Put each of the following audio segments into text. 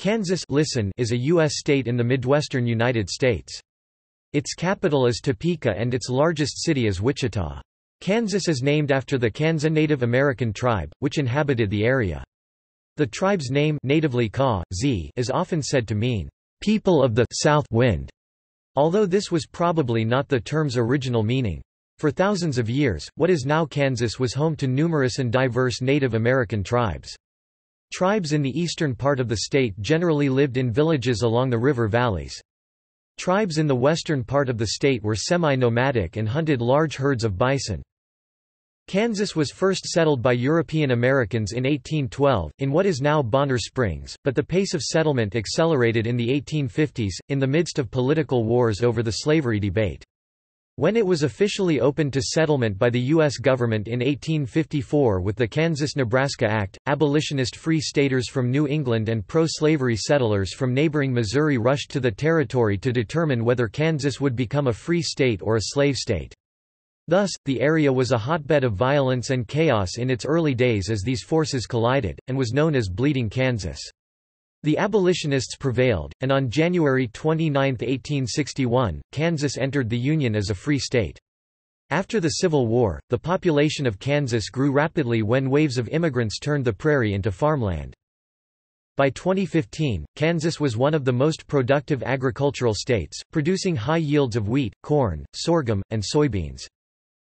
Kansas listen is a U.S. state in the Midwestern United States. Its capital is Topeka and its largest city is Wichita. Kansas is named after the Kansa Native American tribe, which inhabited the area. The tribe's name natively Ka, Z, is often said to mean, "...people of the south wind", although this was probably not the term's original meaning. For thousands of years, what is now Kansas was home to numerous and diverse Native American tribes. Tribes in the eastern part of the state generally lived in villages along the river valleys. Tribes in the western part of the state were semi-nomadic and hunted large herds of bison. Kansas was first settled by European Americans in 1812, in what is now Bonner Springs, but the pace of settlement accelerated in the 1850s, in the midst of political wars over the slavery debate. When it was officially opened to settlement by the U.S. government in 1854 with the Kansas-Nebraska Act, abolitionist Free Staters from New England and pro-slavery settlers from neighboring Missouri rushed to the territory to determine whether Kansas would become a free state or a slave state. Thus, the area was a hotbed of violence and chaos in its early days as these forces collided, and was known as Bleeding Kansas. The abolitionists prevailed, and on January 29, 1861, Kansas entered the Union as a free state. After the Civil War, the population of Kansas grew rapidly when waves of immigrants turned the prairie into farmland. By 2015, Kansas was one of the most productive agricultural states, producing high yields of wheat, corn, sorghum, and soybeans.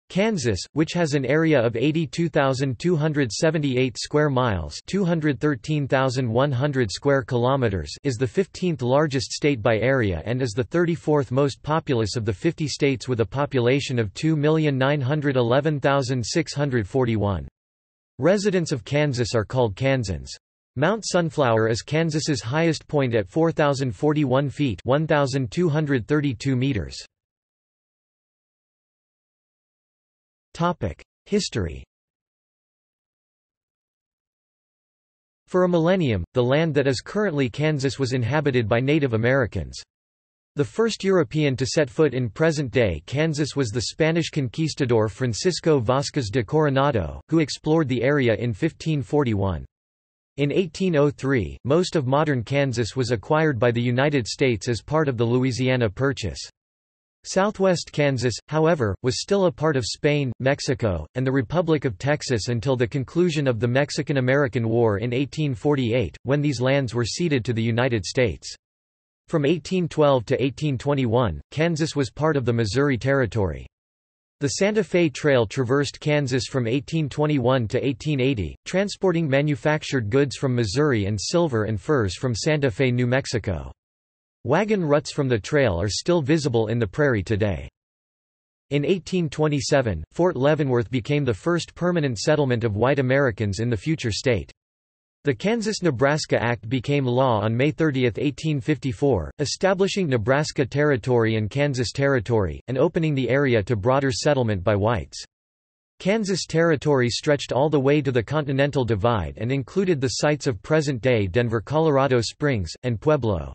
Kansas, which has an area of 82,278 square miles, 213,100 square kilometers, is the 15th largest state by area and is the 34th most populous of the 50 states with a population of 2,911,641. Residents of Kansas are called Kansans. Mount Sunflower is Kansas's highest point at 4,041 feet, 1,232 meters. History For a millennium, the land that is currently Kansas was inhabited by Native Americans. The first European to set foot in present-day Kansas was the Spanish conquistador Francisco Vázquez de Coronado, who explored the area in 1541. In 1803, most of modern Kansas was acquired by the United States as part of the Louisiana Purchase. Southwest Kansas, however, was still a part of Spain, Mexico, and the Republic of Texas until the conclusion of the Mexican–American War in 1848, when these lands were ceded to the United States. From 1812 to 1821, Kansas was part of the Missouri Territory. The Santa Fe Trail traversed Kansas from 1821 to 1880, transporting manufactured goods from Missouri and silver and furs from Santa Fe, New Mexico. Wagon ruts from the trail are still visible in the prairie today. In 1827, Fort Leavenworth became the first permanent settlement of white Americans in the future state. The Kansas–Nebraska Act became law on May 30, 1854, establishing Nebraska Territory and Kansas Territory, and opening the area to broader settlement by whites. Kansas Territory stretched all the way to the Continental Divide and included the sites of present-day Denver Colorado Springs, and Pueblo.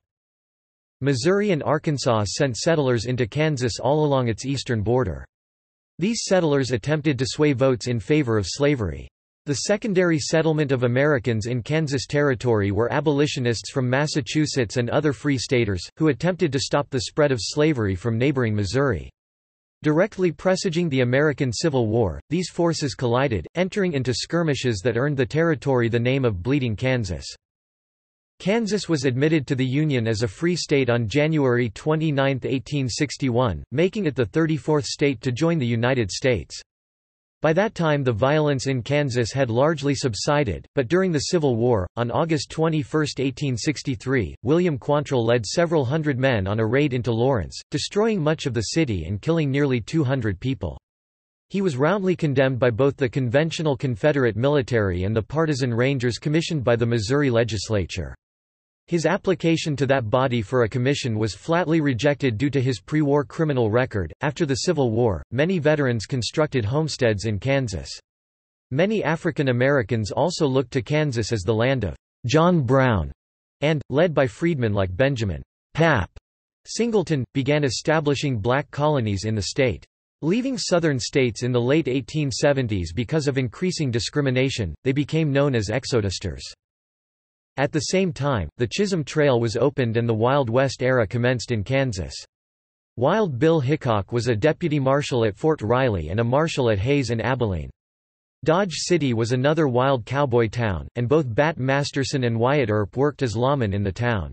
Missouri and Arkansas sent settlers into Kansas all along its eastern border. These settlers attempted to sway votes in favor of slavery. The secondary settlement of Americans in Kansas Territory were abolitionists from Massachusetts and other free staters, who attempted to stop the spread of slavery from neighboring Missouri. Directly presaging the American Civil War, these forces collided, entering into skirmishes that earned the territory the name of Bleeding Kansas. Kansas was admitted to the Union as a free state on January 29, 1861, making it the 34th state to join the United States. By that time the violence in Kansas had largely subsided, but during the Civil War, on August 21, 1863, William Quantrill led several hundred men on a raid into Lawrence, destroying much of the city and killing nearly 200 people. He was roundly condemned by both the conventional Confederate military and the partisan Rangers commissioned by the Missouri legislature. His application to that body for a commission was flatly rejected due to his pre-war criminal record. After the Civil War, many veterans constructed homesteads in Kansas. Many African Americans also looked to Kansas as the land of John Brown, and, led by freedmen like Benjamin Pap Singleton, began establishing black colonies in the state. Leaving southern states in the late 1870s because of increasing discrimination, they became known as exodusters. At the same time, the Chisholm Trail was opened and the Wild West era commenced in Kansas. Wild Bill Hickok was a deputy marshal at Fort Riley and a marshal at Hays and Abilene. Dodge City was another wild cowboy town, and both Bat Masterson and Wyatt Earp worked as lawmen in the town.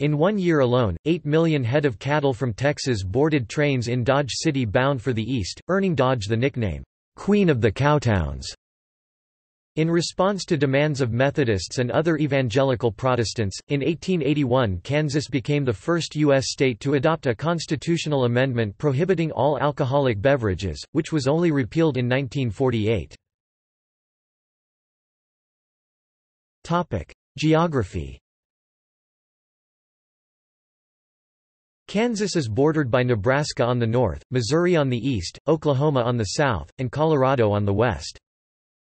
In one year alone, 8 million head of cattle from Texas boarded trains in Dodge City bound for the east, earning Dodge the nickname, Queen of the Cowtowns. In response to demands of Methodists and other evangelical Protestants, in 1881 Kansas became the first U.S. state to adopt a constitutional amendment prohibiting all alcoholic beverages, which was only repealed in 1948. Geography Kansas is bordered by Nebraska on the north, Missouri on the east, Oklahoma on the south, and Colorado on the west.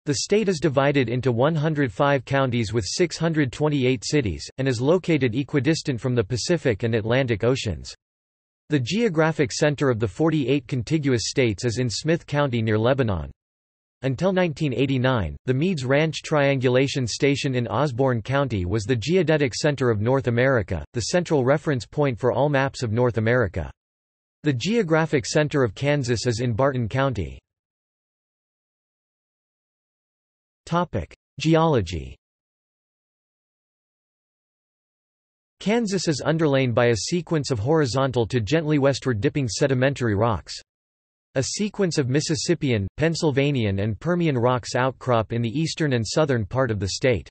The state is divided into 105 counties with 628 cities, and is located equidistant from the Pacific and Atlantic Oceans. The geographic center of the 48 contiguous states is in Smith County near Lebanon. Until 1989, the Meads Ranch Triangulation Station in Osborne County was the geodetic center of North America, the central reference point for all maps of North America. The geographic center of Kansas is in Barton County. Geology Kansas is underlain by a sequence of horizontal to gently westward dipping sedimentary rocks. A sequence of Mississippian, Pennsylvanian and Permian rocks outcrop in the eastern and southern part of the state.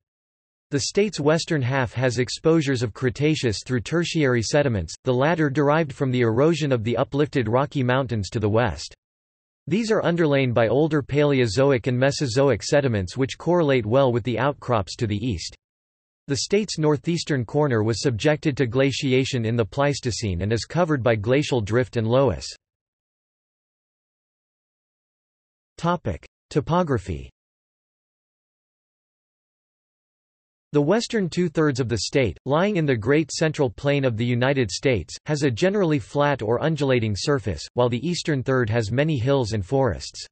The state's western half has exposures of Cretaceous through tertiary sediments, the latter derived from the erosion of the uplifted Rocky Mountains to the west. These are underlain by older Paleozoic and Mesozoic sediments which correlate well with the outcrops to the east. The state's northeastern corner was subjected to glaciation in the Pleistocene and is covered by glacial drift and loess. Topography. The western two-thirds of the state, lying in the Great Central Plain of the United States, has a generally flat or undulating surface, while the eastern third has many hills and forests.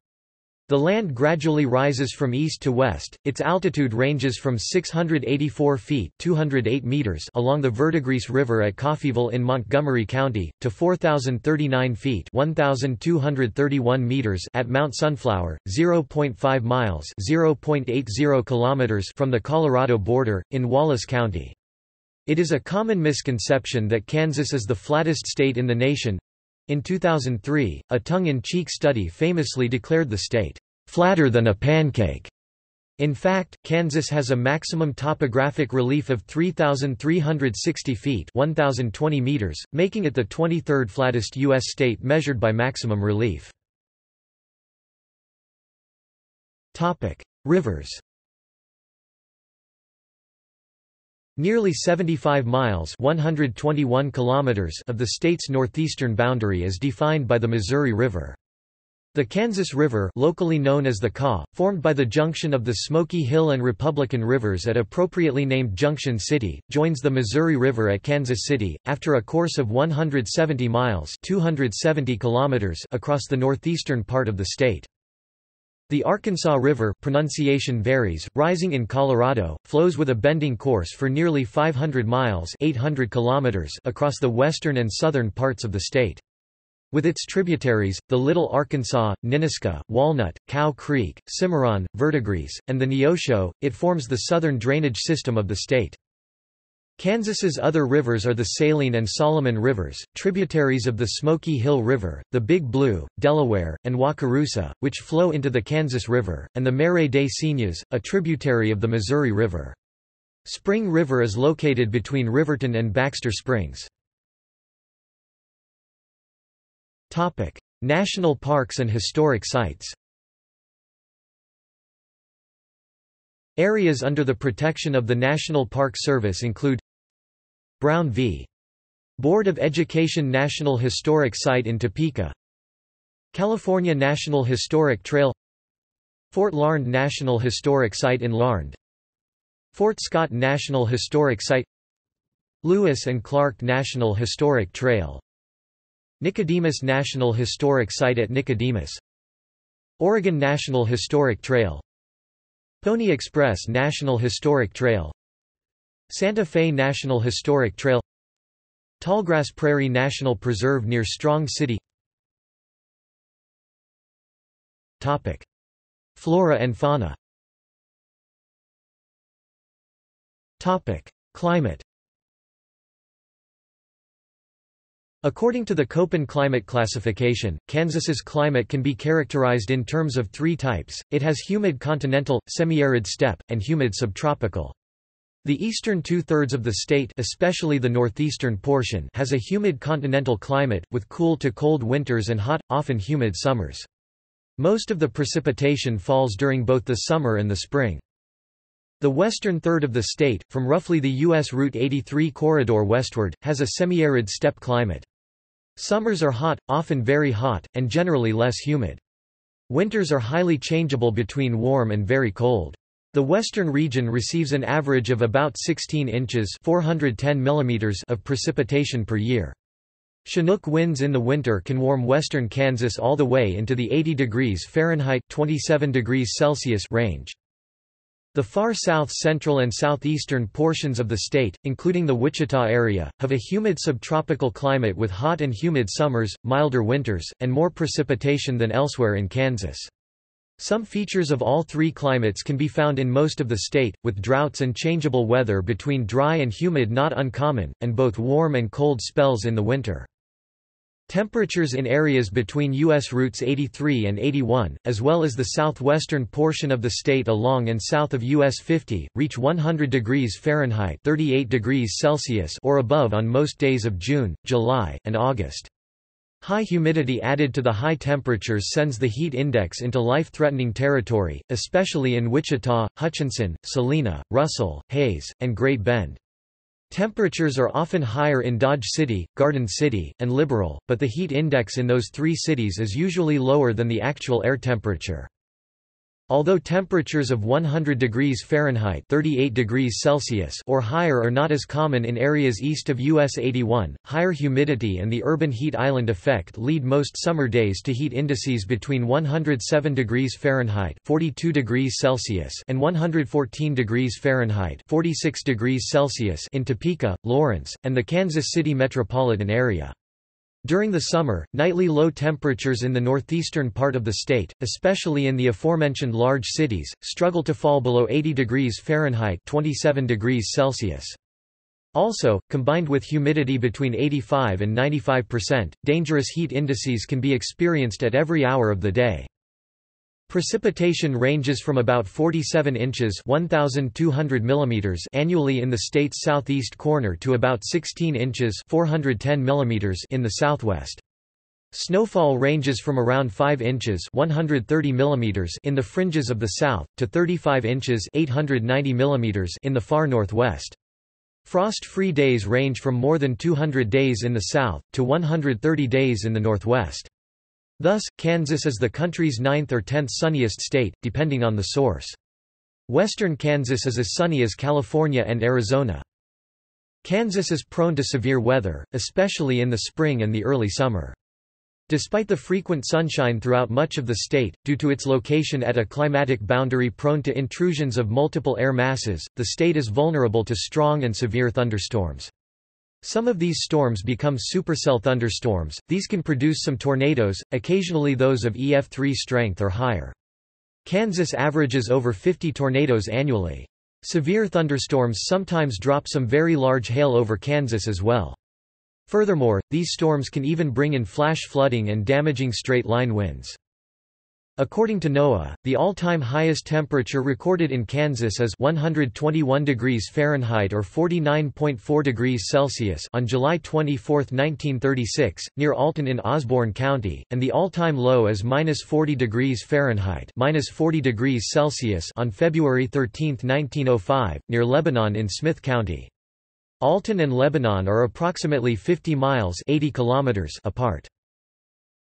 The land gradually rises from east to west, its altitude ranges from 684 feet 208 meters along the Verdigris River at Coffeyville in Montgomery County, to 4,039 feet 1,231 meters at Mount Sunflower, 0.5 miles 0.80 kilometers from the Colorado border, in Wallace County. It is a common misconception that Kansas is the flattest state in the nation, in 2003, a tongue-in-cheek study famously declared the state, "...flatter than a pancake." In fact, Kansas has a maximum topographic relief of 3,360 feet 1,020 meters, making it the 23rd flattest U.S. state measured by maximum relief. Rivers Nearly 75 miles 121 kilometers of the state's northeastern boundary is defined by the Missouri River. The Kansas River locally known as the Kaw, formed by the junction of the Smoky Hill and Republican Rivers at appropriately named Junction City, joins the Missouri River at Kansas City, after a course of 170 miles 270 kilometers across the northeastern part of the state. The Arkansas River pronunciation varies, rising in Colorado, flows with a bending course for nearly 500 miles 800 kilometers across the western and southern parts of the state. With its tributaries, the Little Arkansas, Ninnescah, Walnut, Cow Creek, Cimarron, Verdigris, and the Neosho, it forms the southern drainage system of the state. Kansas's other rivers are the Saline and Solomon Rivers, tributaries of the Smoky Hill River, the Big Blue, Delaware, and Wakarusa, which flow into the Kansas River, and the Marais des Cygnes, a tributary of the Missouri River. Spring River is located between Riverton and Baxter Springs. National parks and historic sites Areas under the protection of the National Park Service include Brown v. Board of Education National Historic Site in Topeka. California National Historic Trail. Fort Larned National Historic Site in Larned Fort Scott National Historic Site. Lewis and Clark National Historic Trail. Nicodemus National Historic Site at Nicodemus. Oregon National Historic Trail. Pony Express National Historic Trail Santa Fe National Historic Trail Tallgrass Prairie National Preserve near Strong City Topic. Flora and fauna Topic. Climate According to the Köppen climate classification, Kansas's climate can be characterized in terms of three types, it has humid continental, semi-arid steppe, and humid subtropical. The eastern two-thirds of the state especially the northeastern portion has a humid continental climate, with cool to cold winters and hot, often humid summers. Most of the precipitation falls during both the summer and the spring. The western third of the state, from roughly the U.S. Route 83 corridor westward, has a semi-arid steppe climate. Summers are hot, often very hot, and generally less humid. Winters are highly changeable between warm and very cold. The western region receives an average of about 16 inches 410 millimeters of precipitation per year. Chinook winds in the winter can warm western Kansas all the way into the 80 degrees Fahrenheit 27 degrees Celsius range. The far south-central and southeastern portions of the state, including the Wichita area, have a humid subtropical climate with hot and humid summers, milder winters, and more precipitation than elsewhere in Kansas. Some features of all three climates can be found in most of the state, with droughts and changeable weather between dry and humid not uncommon, and both warm and cold spells in the winter. Temperatures in areas between U.S. routes 83 and 81, as well as the southwestern portion of the state along and south of U.S. 50, reach 100 degrees Fahrenheit 38 degrees Celsius or above on most days of June, July, and August. High humidity added to the high temperatures sends the heat index into life-threatening territory, especially in Wichita, Hutchinson, Salina, Russell, Hays, and Great Bend. Temperatures are often higher in Dodge City, Garden City, and Liberal, but the heat index in those three cities is usually lower than the actual air temperature. Although temperatures of 100 degrees Fahrenheit 38 degrees Celsius or higher are not as common in areas east of US 81, higher humidity and the urban heat island effect lead most summer days to heat indices between 107 degrees Fahrenheit 42 degrees Celsius and 114 degrees Fahrenheit 46 degrees Celsius in Topeka, Lawrence, and the Kansas City metropolitan area. During the summer, nightly low temperatures in the northeastern part of the state, especially in the aforementioned large cities, struggle to fall below 80 degrees Fahrenheit 27 degrees Celsius. Also, combined with humidity between 85 and 95%, dangerous heat indices can be experienced at every hour of the day. Precipitation ranges from about 47 inches 1,200 millimeters annually in the state's southeast corner to about 16 inches 410 millimeters in the southwest. Snowfall ranges from around 5 inches 130 millimeters in the fringes of the south, to 35 inches 890 millimeters in the far northwest. Frost-free days range from more than 200 days in the south, to 130 days in the northwest. Thus, Kansas is the country's ninth or tenth sunniest state, depending on the source. Western Kansas is as sunny as California and Arizona. Kansas is prone to severe weather, especially in the spring and the early summer. Despite the frequent sunshine throughout much of the state, due to its location at a climatic boundary prone to intrusions of multiple air masses, the state is vulnerable to strong and severe thunderstorms. Some of these storms become supercell thunderstorms, these can produce some tornadoes, occasionally those of EF3 strength or higher. Kansas averages over 50 tornadoes annually. Severe thunderstorms sometimes drop some very large hail over Kansas as well. Furthermore, these storms can even bring in flash flooding and damaging straight-line winds. According to NOAA, the all-time highest temperature recorded in Kansas is 121 degrees Fahrenheit or 49.4 degrees Celsius on July 24, 1936, near Alton in Osborne County, and the all-time low is -40 degrees Fahrenheit -40 degrees Celsius on February 13, 1905, near Lebanon in Smith County. Alton and Lebanon are approximately 50 miles 80 kilometers apart.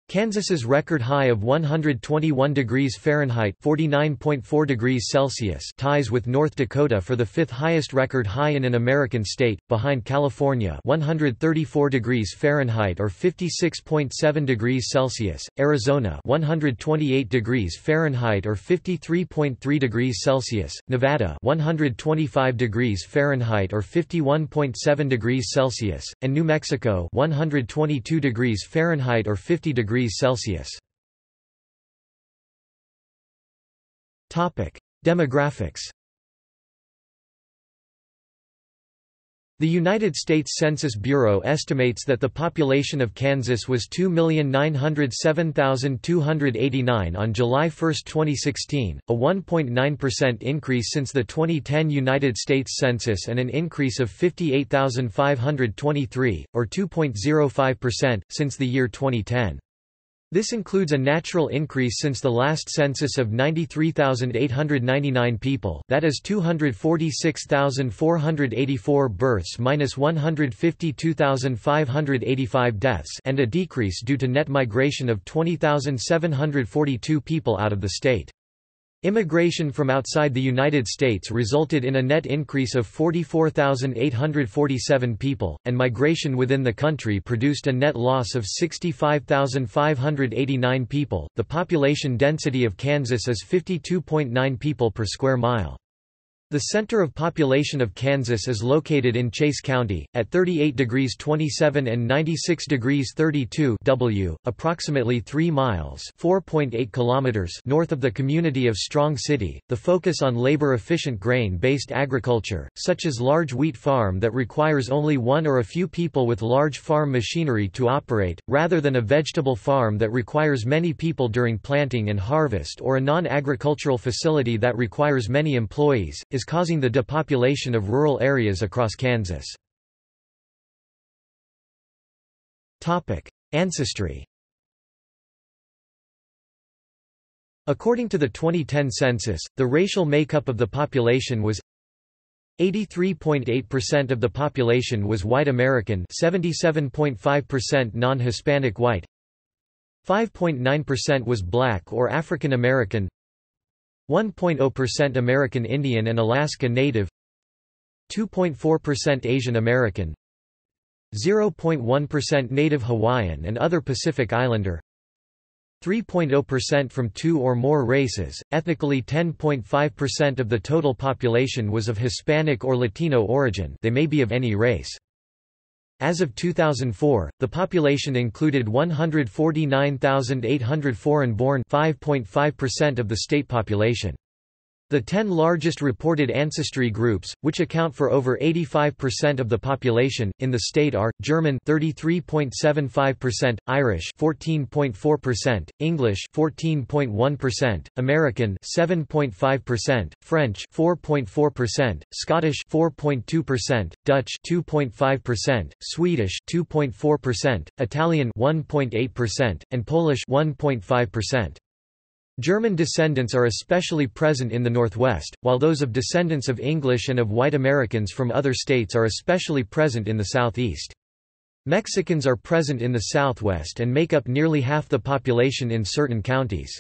Kansas's record high of 121 degrees Fahrenheit (49.4 degrees Celsius) ties with North Dakota for the fifth highest record high in an American state, behind California (134 degrees Fahrenheit or 56.7 degrees Celsius), Arizona (128 degrees Fahrenheit or 53.3 degrees Celsius), Nevada (125 degrees Fahrenheit or 51.7 degrees Celsius), and New Mexico (122 degrees Fahrenheit or 50 degrees degrees Celsius. Topic: Demographics. The United States Census Bureau estimates that the population of Kansas was 2,907,289 on July 1, 2016, a 1.9% increase since the 2010 United States Census and an increase of 58,523, or 2.05%, since the year 2010. This includes a natural increase since the last census of 93,899 people that is 246,484 births minus 152,585 deaths and a decrease due to net migration of 20,742 people out of the state. Immigration from outside the United States resulted in a net increase of 44,847 people, and migration within the country produced a net loss of 65,589 people. The population density of Kansas is 52.9 people per square mile. The center of population of Kansas is located in Chase County, at 38 degrees 27 and 96 degrees 32 W, approximately 3 miles (4.8 kilometers) north of the community of Strong City. The focus on labor-efficient grain-based agriculture, such as large wheat farm that requires only one or a few people with large farm machinery to operate, rather than a vegetable farm that requires many people during planting and harvest or a non-agricultural facility that requires many employees, is causing the depopulation of rural areas across Kansas. Ancestry According to the 2010 census, the racial makeup of the population was 83.8% of the population was white American 77.5% non-Hispanic white 5.9% was black or African American 1.0% American Indian and Alaska Native 2.4% Asian American 0.1% Native Hawaiian and other Pacific Islander 3.0% from two or more races, ethnically 10.5% of the total population was of Hispanic or Latino origin they may be of any race. As of 2004, the population included 149,800 foreign-born 5.5% of the state population. The ten largest reported ancestry groups, which account for over 85% of the population, in the state are, German 33.75%, Irish 14.4%, English 14.1%, American 7.5%, French 4.4%, Scottish 4.2%, Dutch 2.5%, Swedish 2.4%, Italian 1.8%, and Polish 1.5%. German descendants are especially present in the Northwest, while those of descendants of English and of white Americans from other states are especially present in the Southeast. Mexicans are present in the Southwest and make up nearly half the population in certain counties.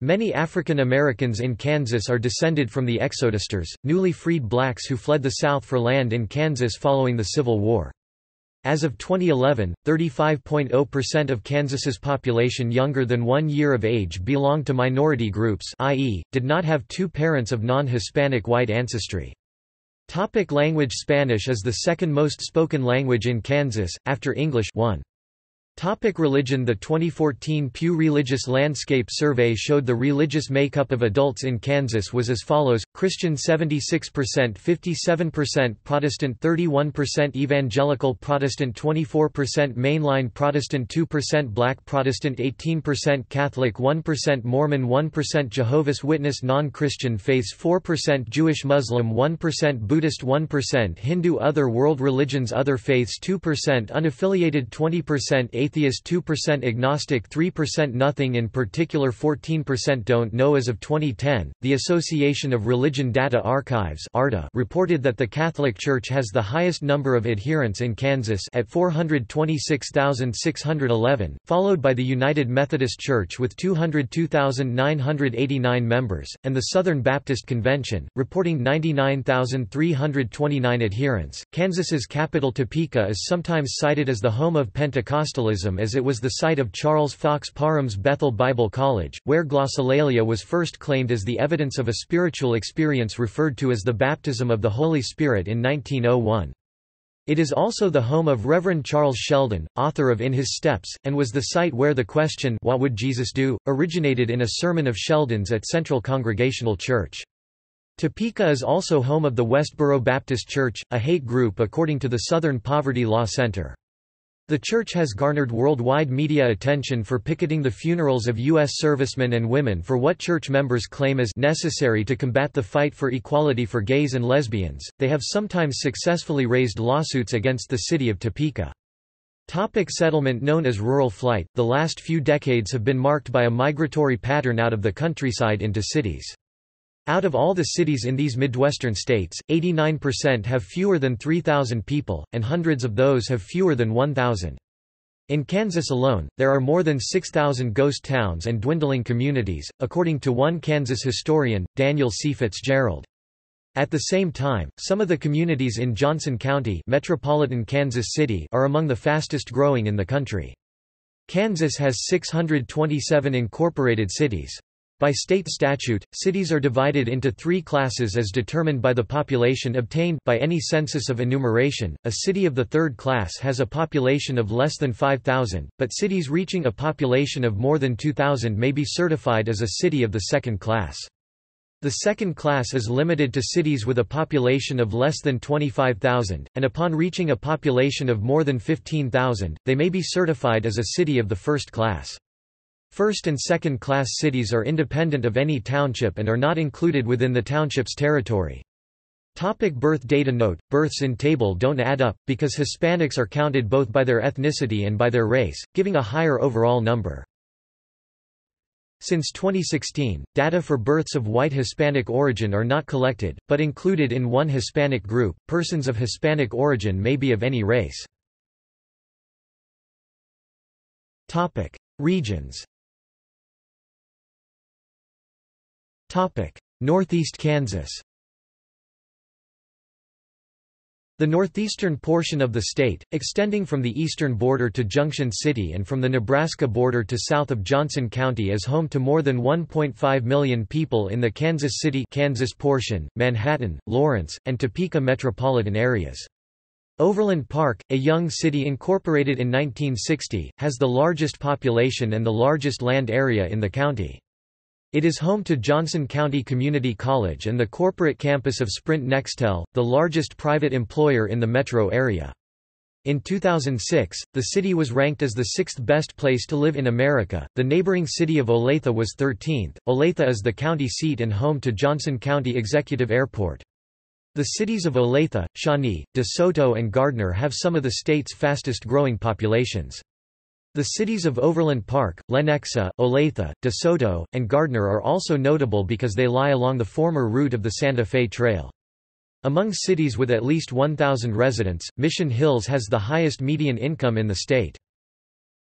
Many African Americans in Kansas are descended from the Exodusters, newly freed blacks who fled the South for land in Kansas following the Civil War. As of 2011, 35.0% of Kansas's population younger than one year of age belonged to minority groups i.e., did not have two parents of non-Hispanic white ancestry. Topic language Spanish is the second most spoken language in Kansas, after English 1. Topic religion. The 2014 Pew Religious Landscape Survey showed the religious makeup of adults in Kansas was as follows, Christian 76% 57% Protestant 31% Evangelical Protestant 24% Mainline Protestant 2% Black Protestant 18% Catholic 1% Mormon 1% Jehovah's Witness Non-Christian faiths 4% Jewish Muslim 1% Buddhist 1% Hindu Other world religions Other faiths 2% Unaffiliated 20% atheist 2% agnostic 3% nothing in particular 14% don't know As of 2010, the Association of Religion Data Archives ARDA reported that the Catholic Church has the highest number of adherents in Kansas at 426,611, followed by the United Methodist Church with 202,989 members, and the Southern Baptist Convention, reporting 99,329 adherents. Kansas's capital Topeka is sometimes cited as the home of Pentecostalism as it was the site of Charles Fox Parham's Bethel Bible College, where glossolalia was first claimed as the evidence of a spiritual experience referred to as the baptism of the Holy Spirit in 1901. It is also the home of Reverend Charles Sheldon, author of In His Steps, and was the site where the question What would Jesus do? originated in a sermon of Sheldon's at Central Congregational Church. Topeka is also home of the Westboro Baptist Church, a hate group according to the Southern Poverty Law Center. The church has garnered worldwide media attention for picketing the funerals of U.S. servicemen and women for what church members claim is necessary to combat the fight for equality for gays and lesbians. They have sometimes successfully raised lawsuits against the city of Topeka. Topic settlement Known as rural flight, the last few decades have been marked by a migratory pattern out of the countryside into cities. Out of all the cities in these Midwestern states, 89% have fewer than 3,000 people, and hundreds of those have fewer than 1,000. In Kansas alone, there are more than 6,000 ghost towns and dwindling communities, according to one Kansas historian, Daniel C. Fitzgerald. At the same time, some of the communities in Johnson County metropolitan Kansas City are among the fastest growing in the country. Kansas has 627 incorporated cities. By state statute, cities are divided into three classes as determined by the population obtained by any census of enumeration. A city of the third class has a population of less than 5,000, but cities reaching a population of more than 2,000 may be certified as a city of the second class. The second class is limited to cities with a population of less than 25,000, and upon reaching a population of more than 15,000, they may be certified as a city of the first class. First and second class cities are independent of any township and are not included within the township's territory. Topic birth data Note, births in table don't add up, because Hispanics are counted both by their ethnicity and by their race, giving a higher overall number. Since 2016, data for births of white Hispanic origin are not collected, but included in one Hispanic group. Persons of Hispanic origin may be of any race. Topic: Regions. Northeast Kansas The northeastern portion of the state, extending from the eastern border to Junction City and from the Nebraska border to south of Johnson County is home to more than 1.5 million people in the Kansas City Kansas portion, Manhattan, Lawrence, and Topeka metropolitan areas. Overland Park, a young city incorporated in 1960, has the largest population and the largest land area in the county. It is home to Johnson County Community College and the corporate campus of Sprint Nextel, the largest private employer in the metro area. In 2006, the city was ranked as the sixth best place to live in America. The neighboring city of Olathe was 13th. Olathe is the county seat and home to Johnson County Executive Airport. The cities of Olathe, Shawnee, DeSoto, and Gardner have some of the state's fastest growing populations. The cities of Overland Park, Lenexa, Olathe, DeSoto, and Gardner are also notable because they lie along the former route of the Santa Fe Trail. Among cities with at least 1,000 residents, Mission Hills has the highest median income in the state.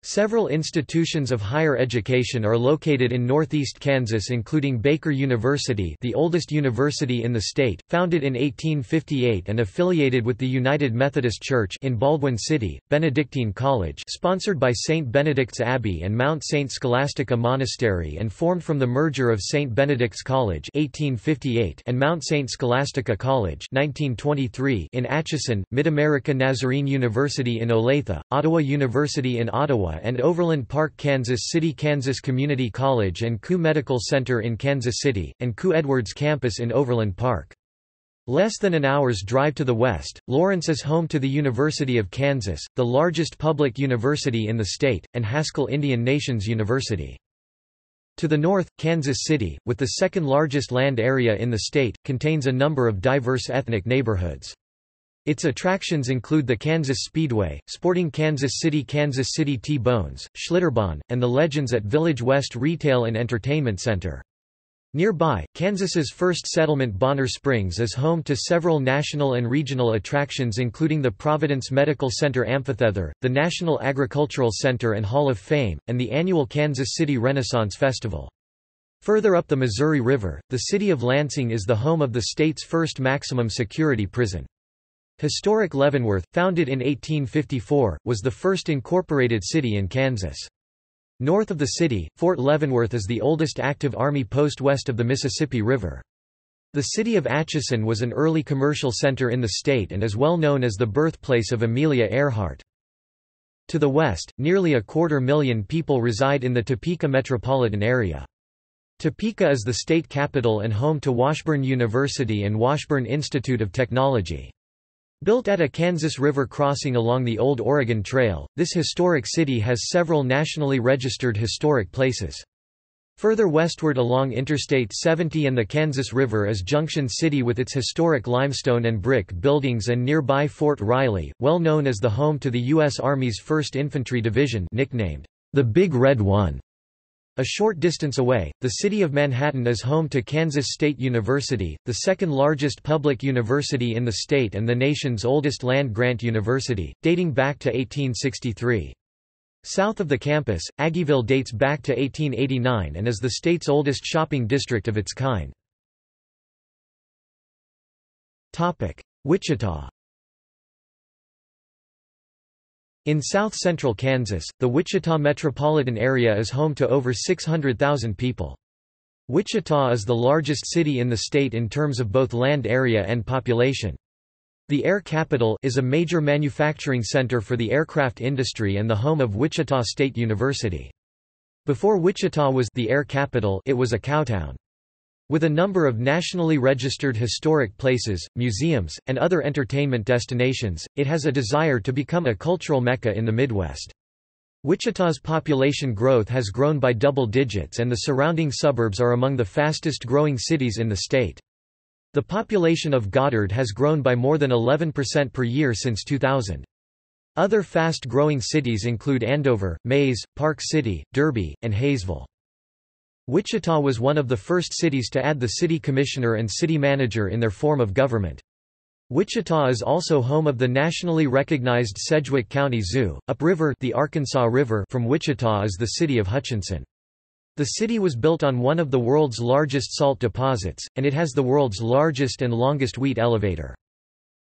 Several institutions of higher education are located in northeast Kansas including Baker University the oldest university in the state, founded in 1858 and affiliated with the United Methodist Church in Baldwin City, Benedictine College sponsored by St. Benedict's Abbey and Mount St. Scholastica Monastery and formed from the merger of St. Benedict's College 1858 and Mount St. Scholastica College 1923 in Atchison, Mid-America Nazarene University in Olathe, Ottawa University in Ottawa and Overland Park Kansas City Kansas Community College and KU Medical Center in Kansas City, and KU Edwards Campus in Overland Park. Less than an hour's drive to the west, Lawrence is home to the University of Kansas, the largest public university in the state, and Haskell Indian Nations University. To the north, Kansas City, with the second largest land area in the state, contains a number of diverse ethnic neighborhoods. Its attractions include the Kansas Speedway, sporting Kansas City Kansas City T-Bones, Schlitterbahn, and the Legends at Village West Retail and Entertainment Center. Nearby, Kansas's first settlement Bonner Springs is home to several national and regional attractions including the Providence Medical Center Amphitheater, the National Agricultural Center and Hall of Fame, and the annual Kansas City Renaissance Festival. Further up the Missouri River, the city of Lansing is the home of the state's first maximum security prison. Historic Leavenworth, founded in 1854, was the first incorporated city in Kansas. North of the city, Fort Leavenworth is the oldest active Army post west of the Mississippi River. The city of Atchison was an early commercial center in the state and is well known as the birthplace of Amelia Earhart. To the west, nearly a quarter million people reside in the Topeka metropolitan area. Topeka is the state capital and home to Washburn University and Washburn Institute of Technology. Built at a Kansas River crossing along the Old Oregon Trail, this historic city has several nationally registered historic places. Further westward along Interstate 70 and the Kansas River is Junction City with its historic limestone and brick buildings and nearby Fort Riley, well known as the home to the U.S. Army's 1st Infantry Division nicknamed the Big Red One. A short distance away, the city of Manhattan is home to Kansas State University, the second largest public university in the state and the nation's oldest land-grant university, dating back to 1863. South of the campus, Aggieville dates back to 1889 and is the state's oldest shopping district of its kind. Wichita in south-central Kansas, the Wichita metropolitan area is home to over 600,000 people. Wichita is the largest city in the state in terms of both land area and population. The Air Capital is a major manufacturing center for the aircraft industry and the home of Wichita State University. Before Wichita was the air capital it was a cowtown. With a number of nationally registered historic places, museums, and other entertainment destinations, it has a desire to become a cultural mecca in the Midwest. Wichita's population growth has grown by double digits and the surrounding suburbs are among the fastest growing cities in the state. The population of Goddard has grown by more than 11% per year since 2000. Other fast-growing cities include Andover, Maize, Park City, Derby, and Haysville. Wichita was one of the first cities to add the city commissioner and city manager in their form of government. Wichita is also home of the nationally recognized Sedgwick County Zoo. Upriver, the Arkansas River from Wichita is the city of Hutchinson. The city was built on one of the world's largest salt deposits, and it has the world's largest and longest wheat elevator.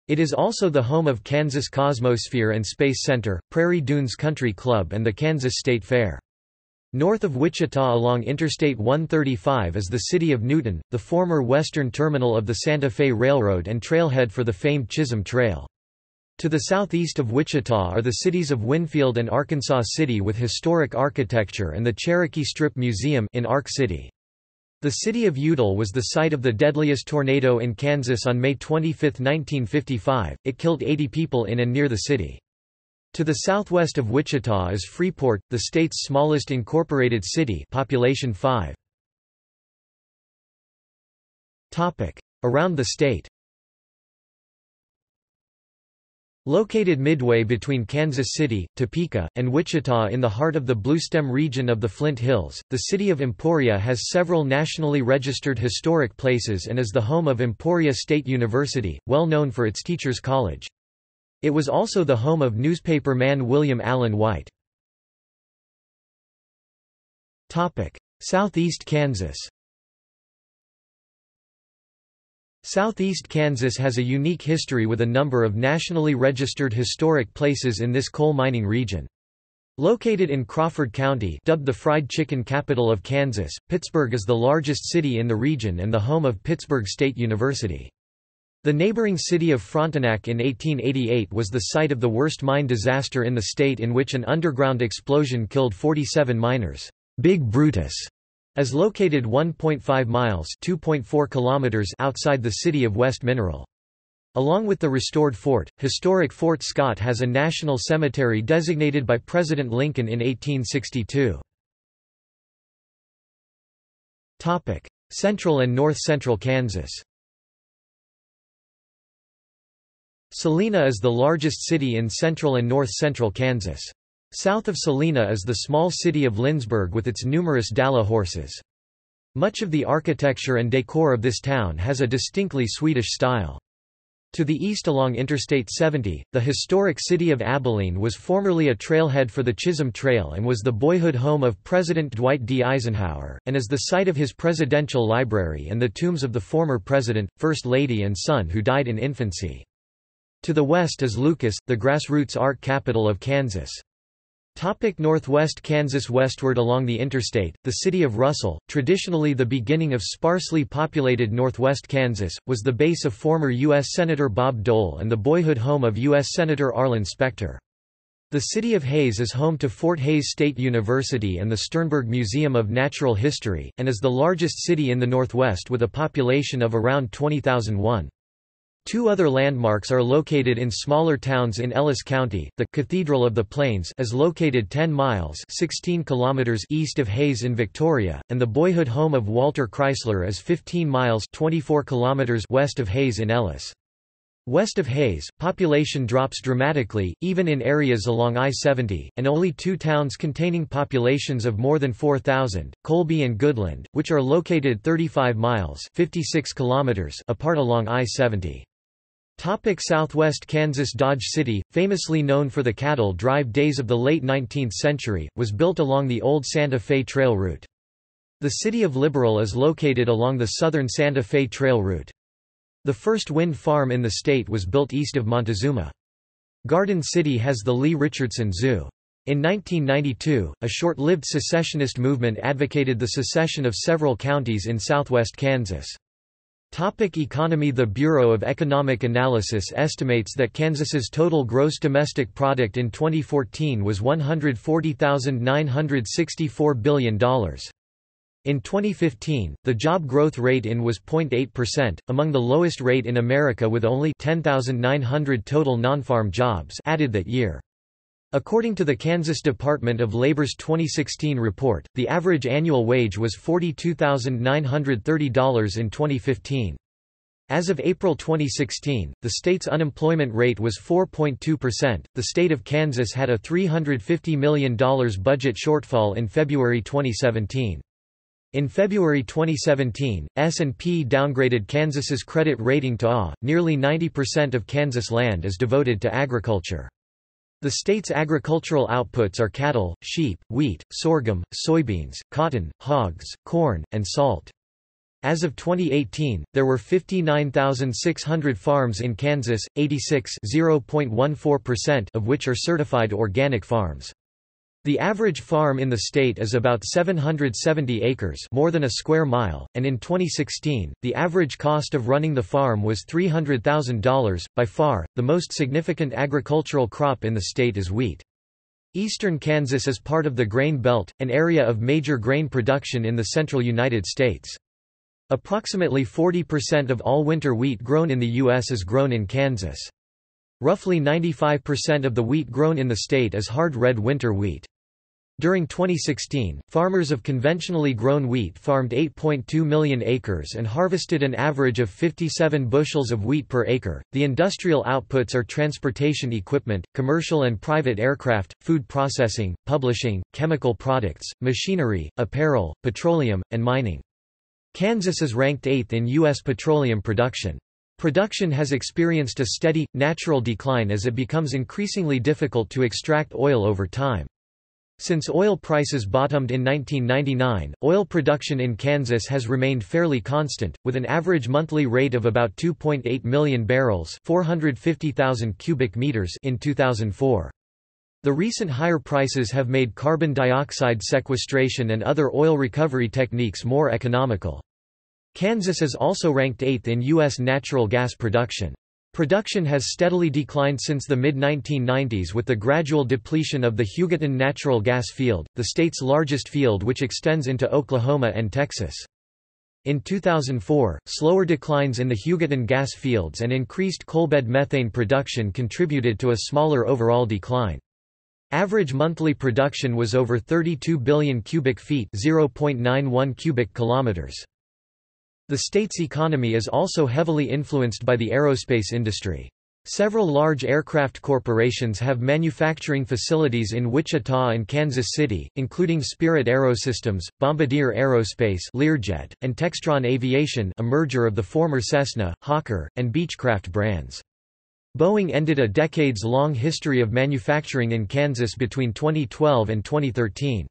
It is also the home of Kansas Cosmosphere and Space Center, Prairie Dunes Country Club and the Kansas State Fair. North of Wichita along Interstate 135 is the city of Newton, the former western terminal of the Santa Fe Railroad and trailhead for the famed Chisholm Trail. To the southeast of Wichita are the cities of Winfield and Arkansas City with historic architecture and the Cherokee Strip Museum in Ark City. The city of Udall was the site of the deadliest tornado in Kansas on May 25, 1955. It killed 80 people in and near the city. To the southwest of Wichita is Freeport, the state's smallest incorporated city population 5. Around the state Located midway between Kansas City, Topeka, and Wichita in the heart of the Bluestem region of the Flint Hills, the city of Emporia has several nationally registered historic places and is the home of Emporia State University, well known for its Teachers College. It was also the home of newspaper man William Allen White. Southeast Kansas Southeast Kansas has a unique history with a number of nationally registered historic places in this coal mining region. Located in Crawford County dubbed the fried chicken capital of Kansas, Pittsburg is the largest city in the region and the home of Pittsburg State University. The neighboring city of Frontenac in 1888 was the site of the worst mine disaster in the state in which an underground explosion killed 47 miners. Big Brutus is located 1.5 miles (2.4 kilometers) outside the city of West Mineral. Along with the restored fort, historic Fort Scott has a national cemetery designated by President Lincoln in 1862. Central and north-central Kansas Salina is the largest city in central and north-central Kansas. South of Salina is the small city of Lindsborg with its numerous Dala horses. Much of the architecture and decor of this town has a distinctly Swedish style. To the east along Interstate 70, the historic city of Abilene was formerly a trailhead for the Chisholm Trail and was the boyhood home of President Dwight D. Eisenhower, and is the site of his presidential library and the tombs of the former president, First Lady and son who died in infancy. To the west is Lucas, the grassroots art capital of Kansas. Topic Northwest Kansas Westward along the interstate, the city of Russell, traditionally the beginning of sparsely populated northwest Kansas, was the base of former U.S. Senator Bob Dole and the boyhood home of U.S. Senator Arlen Specter. The city of Hays is home to Fort Hays State University and the Sternberg Museum of Natural History, and is the largest city in the Northwest with a population of around 20,001. Two other landmarks are located in smaller towns in Ellis County. The Cathedral of the Plains is located 10 miles (16 kilometers) east of Hays in Victoria, and the boyhood home of Walter Chrysler is 15 miles (24 kilometers) west of Hays in Ellis. West of Hays, population drops dramatically, even in areas along I-70, and only two towns containing populations of more than 4,000, Colby and Goodland, which are located 35 miles 56 kilometers apart along I-70. Topic Southwest Kansas Dodge City, famously known for the cattle drive days of the late 19th century, was built along the old Santa Fe Trail route. The city of Liberal is located along the southern Santa Fe Trail route. The first wind farm in the state was built east of Montezuma. Garden City has the Lee Richardson Zoo. In 1992, a short-lived secessionist movement advocated the secession of several counties in southwest Kansas. Topic economy The Bureau of Economic Analysis estimates that Kansas's total gross domestic product in 2014 was $140,964 billion. In 2015, the job growth rate in was 0.8%, among the lowest rate in America with only 10,900 total non-farm jobs added that year. According to the Kansas Department of Labor's 2016 report, the average annual wage was $42,930 in 2015. As of April 2016, the state's unemployment rate was 4.2%. The state of Kansas had a $350 million budget shortfall in February 2017. In February 2017, S&P downgraded Kansas's credit rating to A. Nearly 90% of Kansas land is devoted to agriculture. The state's agricultural outputs are cattle, sheep, wheat, sorghum, soybeans, cotton, hogs, corn, and salt. As of 2018, there were 59,600 farms in Kansas, 86 of which are certified organic farms. The average farm in the state is about 770 acres more than a square mile, and in 2016, the average cost of running the farm was $300,000. By far, the most significant agricultural crop in the state is wheat. Eastern Kansas is part of the Grain Belt, an area of major grain production in the central United States. Approximately 40% of all winter wheat grown in the U.S. is grown in Kansas. Roughly 95% of the wheat grown in the state is hard red winter wheat. During 2016, farmers of conventionally grown wheat farmed 8.2 million acres and harvested an average of 57 bushels of wheat per acre. The industrial outputs are transportation equipment, commercial and private aircraft, food processing, publishing, chemical products, machinery, apparel, petroleum, and mining. Kansas is ranked 8th in U.S. petroleum production. Production has experienced a steady, natural decline as it becomes increasingly difficult to extract oil over time. Since oil prices bottomed in 1999, oil production in Kansas has remained fairly constant, with an average monthly rate of about 2.8 million barrels 450,000 cubic meters in 2004. The recent higher prices have made carbon dioxide sequestration and other oil recovery techniques more economical. Kansas is also ranked 8th in U.S. natural gas production. Production has steadily declined since the mid-1990s with the gradual depletion of the Hugoton natural gas field, the state's largest field which extends into Oklahoma and Texas. In 2004, slower declines in the Hugoton gas fields and increased coalbed methane production contributed to a smaller overall decline. Average monthly production was over 32 billion cubic feet 0.91 cubic kilometers. The state's economy is also heavily influenced by the aerospace industry. Several large aircraft corporations have manufacturing facilities in Wichita and Kansas City, including Spirit Aerosystems, Bombardier Aerospace Learjet, and Textron Aviation a merger of the former Cessna, Hawker, and Beechcraft brands. Boeing ended a decades-long history of manufacturing in Kansas between 2012 and 2013.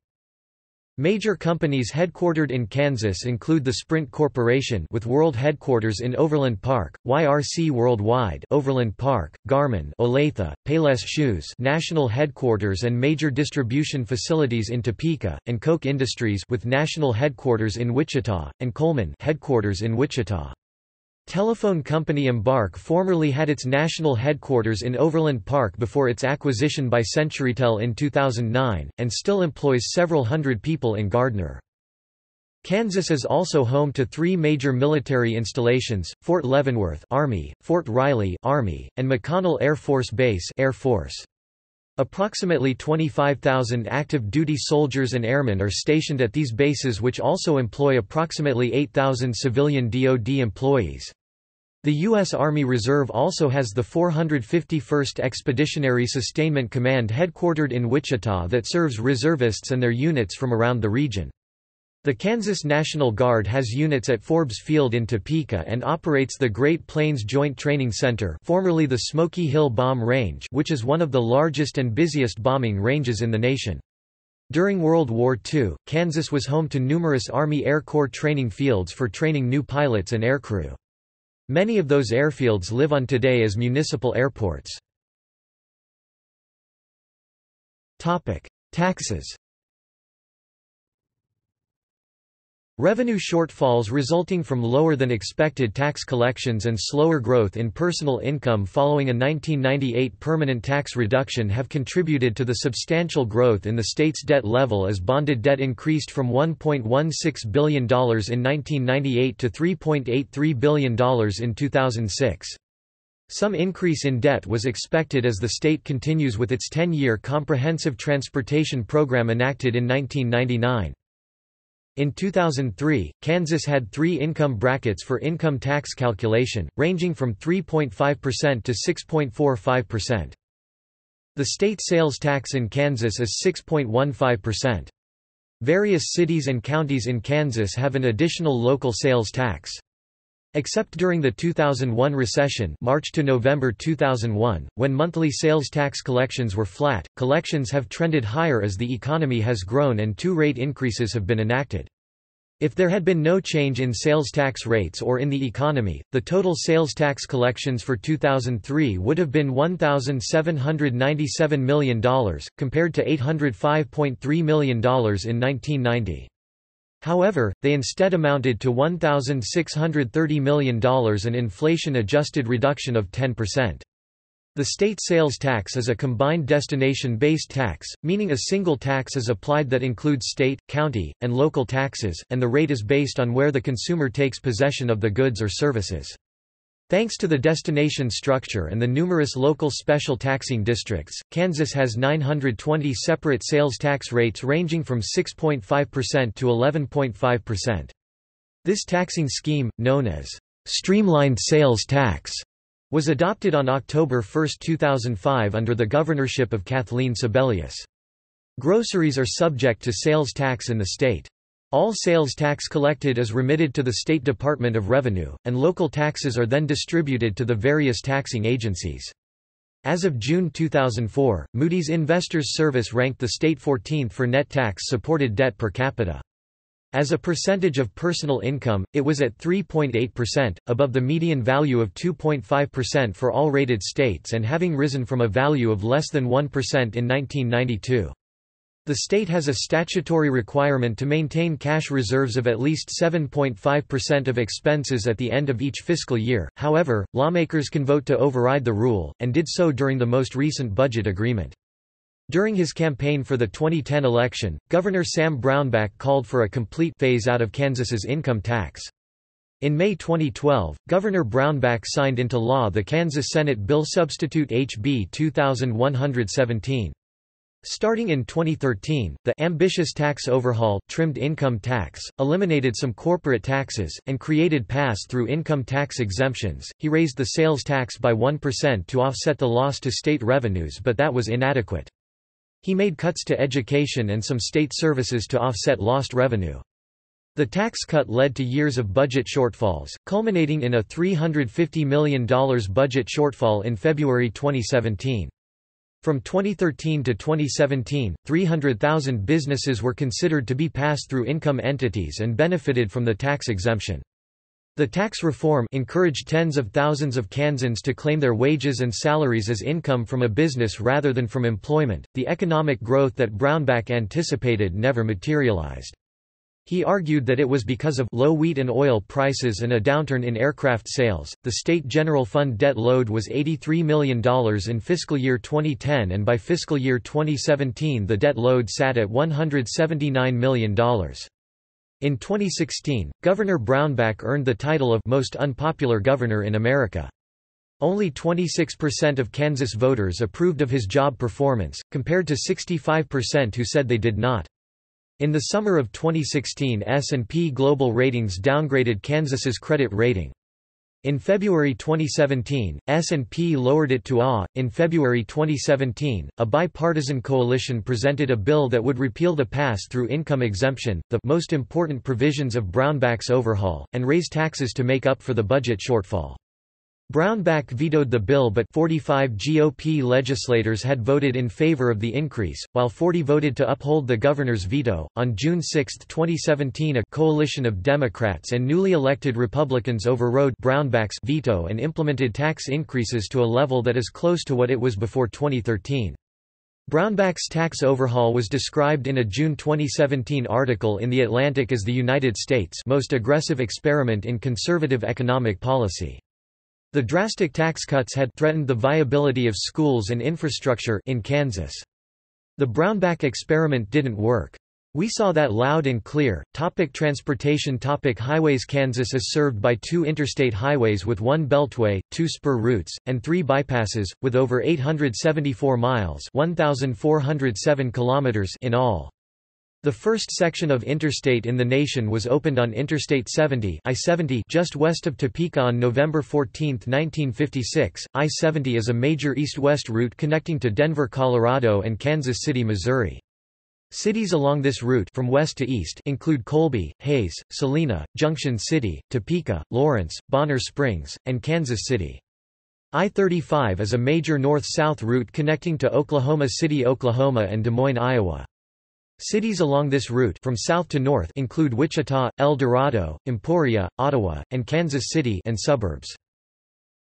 Major companies headquartered in Kansas include the Sprint Corporation with world headquarters in Overland Park, YRC Worldwide Overland Park, Garmin Olathe, Payless Shoes national headquarters and major distribution facilities in Topeka, and Koch Industries with national headquarters in Wichita, and Coleman headquarters in Wichita. Telephone company Embarq formerly had its national headquarters in Overland Park before its acquisition by CenturyTel in 2009, and still employs several hundred people in Gardner. Kansas is also home to three major military installations, Fort Leavenworth Army, Fort Riley Army, and McConnell Air Force Base Air Force. Approximately 25,000 active duty soldiers and airmen are stationed at these bases which also employ approximately 8,000 civilian DoD employees. The U.S. Army Reserve also has the 451st Expeditionary Sustainment Command headquartered in Wichita that serves reservists and their units from around the region. The Kansas National Guard has units at Forbes Field in Topeka and operates the Great Plains Joint Training Center formerly the Smoky Hill Bomb Range which is one of the largest and busiest bombing ranges in the nation. During World War II, Kansas was home to numerous Army Air Corps training fields for training new pilots and aircrew. Many of those airfields live on today as municipal airports. Taxes Revenue shortfalls resulting from lower than expected tax collections and slower growth in personal income following a 1998 permanent tax reduction have contributed to the substantial growth in the state's debt level as bonded debt increased from $1.16 billion in 1998 to $3.83 billion in 2006. Some increase in debt was expected as the state continues with its 10-year Comprehensive Transportation Program enacted in 1999. In 2003, Kansas had three income brackets for income tax calculation, ranging from 3.5% to 6.45%. The state sales tax in Kansas is 6.15%. Various cities and counties in Kansas have an additional local sales tax. Except during the 2001 recession March to November 2001, when monthly sales tax collections were flat, collections have trended higher as the economy has grown and two rate increases have been enacted. If there had been no change in sales tax rates or in the economy, the total sales tax collections for 2003 would have been $1,797 million, compared to $805.3 million in 1990. However, they instead amounted to $1,630 million an inflation-adjusted reduction of 10%. The state sales tax is a combined destination-based tax, meaning a single tax is applied that includes state, county, and local taxes, and the rate is based on where the consumer takes possession of the goods or services. Thanks to the destination structure and the numerous local special taxing districts, Kansas has 920 separate sales tax rates ranging from 6.5% to 11.5%. This taxing scheme, known as streamlined sales tax, was adopted on October 1, 2005 under the governorship of Kathleen Sebelius. Groceries are subject to sales tax in the state. All sales tax collected is remitted to the State Department of Revenue, and local taxes are then distributed to the various taxing agencies. As of June 2004, Moody's Investors Service ranked the state 14th for net tax-supported debt per capita. As a percentage of personal income, it was at 3.8%, above the median value of 2.5% for all rated states and having risen from a value of less than 1% in 1992. The state has a statutory requirement to maintain cash reserves of at least 7.5% of expenses at the end of each fiscal year, however, lawmakers can vote to override the rule, and did so during the most recent budget agreement. During his campaign for the 2010 election, Governor Sam Brownback called for a complete phase-out of Kansas's income tax. In May 2012, Governor Brownback signed into law the Kansas Senate bill substitute HB 2117. Starting in 2013, the ambitious tax overhaul trimmed income tax, eliminated some corporate taxes, and created pass-through income tax exemptions. He raised the sales tax by 1% to offset the loss to state revenues but that was inadequate. He made cuts to education and some state services to offset lost revenue. The tax cut led to years of budget shortfalls, culminating in a $350 million budget shortfall in February 2017. From 2013 to 2017, 300,000 businesses were considered to be pass-through income entities and benefited from the tax exemption. The tax reform encouraged tens of thousands of Kansans to claim their wages and salaries as income from a business rather than from employment. The economic growth that Brownback anticipated never materialized. He argued that it was because of low wheat and oil prices and a downturn in aircraft sales. The state general fund debt load was $83 million in fiscal year 2010 and by fiscal year 2017 the debt load sat at $179 million. In 2016, Governor Brownback earned the title of Most Unpopular Governor in America. Only 26% of Kansas voters approved of his job performance, compared to 65% who said they did not. In the summer of 2016 S&P Global Ratings downgraded Kansas's credit rating. In February 2017, S&P lowered it to A. In February 2017, a bipartisan coalition presented a bill that would repeal the pass-through income exemption, the most important provisions of Brownback's overhaul, and raise taxes to make up for the budget shortfall. Brownback vetoed the bill but 45 GOP legislators had voted in favor of the increase, while 40 voted to uphold the governor's veto. On June 6, 2017, a coalition of Democrats and newly elected Republicans overrode Brownback's veto and implemented tax increases to a level that is close to what it was before 2013. Brownback's tax overhaul was described in a June 2017 article in The Atlantic as the United States' most aggressive experiment in conservative economic policy. The drastic tax cuts had threatened the viability of schools and infrastructure in Kansas. The Brownback experiment didn't work. We saw that loud and clear. Topic transportation Topic Highways Kansas is served by two interstate highways with one beltway, two spur routes, and three bypasses, with over 874 miles 1,407 kilometers in all. The first section of interstate in the nation was opened on Interstate 70 I-70 just west of Topeka on November 14, 1956. I-70 is a major east-west route connecting to Denver, Colorado and Kansas City, Missouri. Cities along this route from west to east include Colby, Hays, Salina, Junction City, Topeka, Lawrence, Bonner Springs, and Kansas City. I-35 is a major north-south route connecting to Oklahoma City, Oklahoma and Des Moines, Iowa. Cities along this route from south to north include Wichita, El Dorado, Emporia, Ottawa, and Kansas City and suburbs.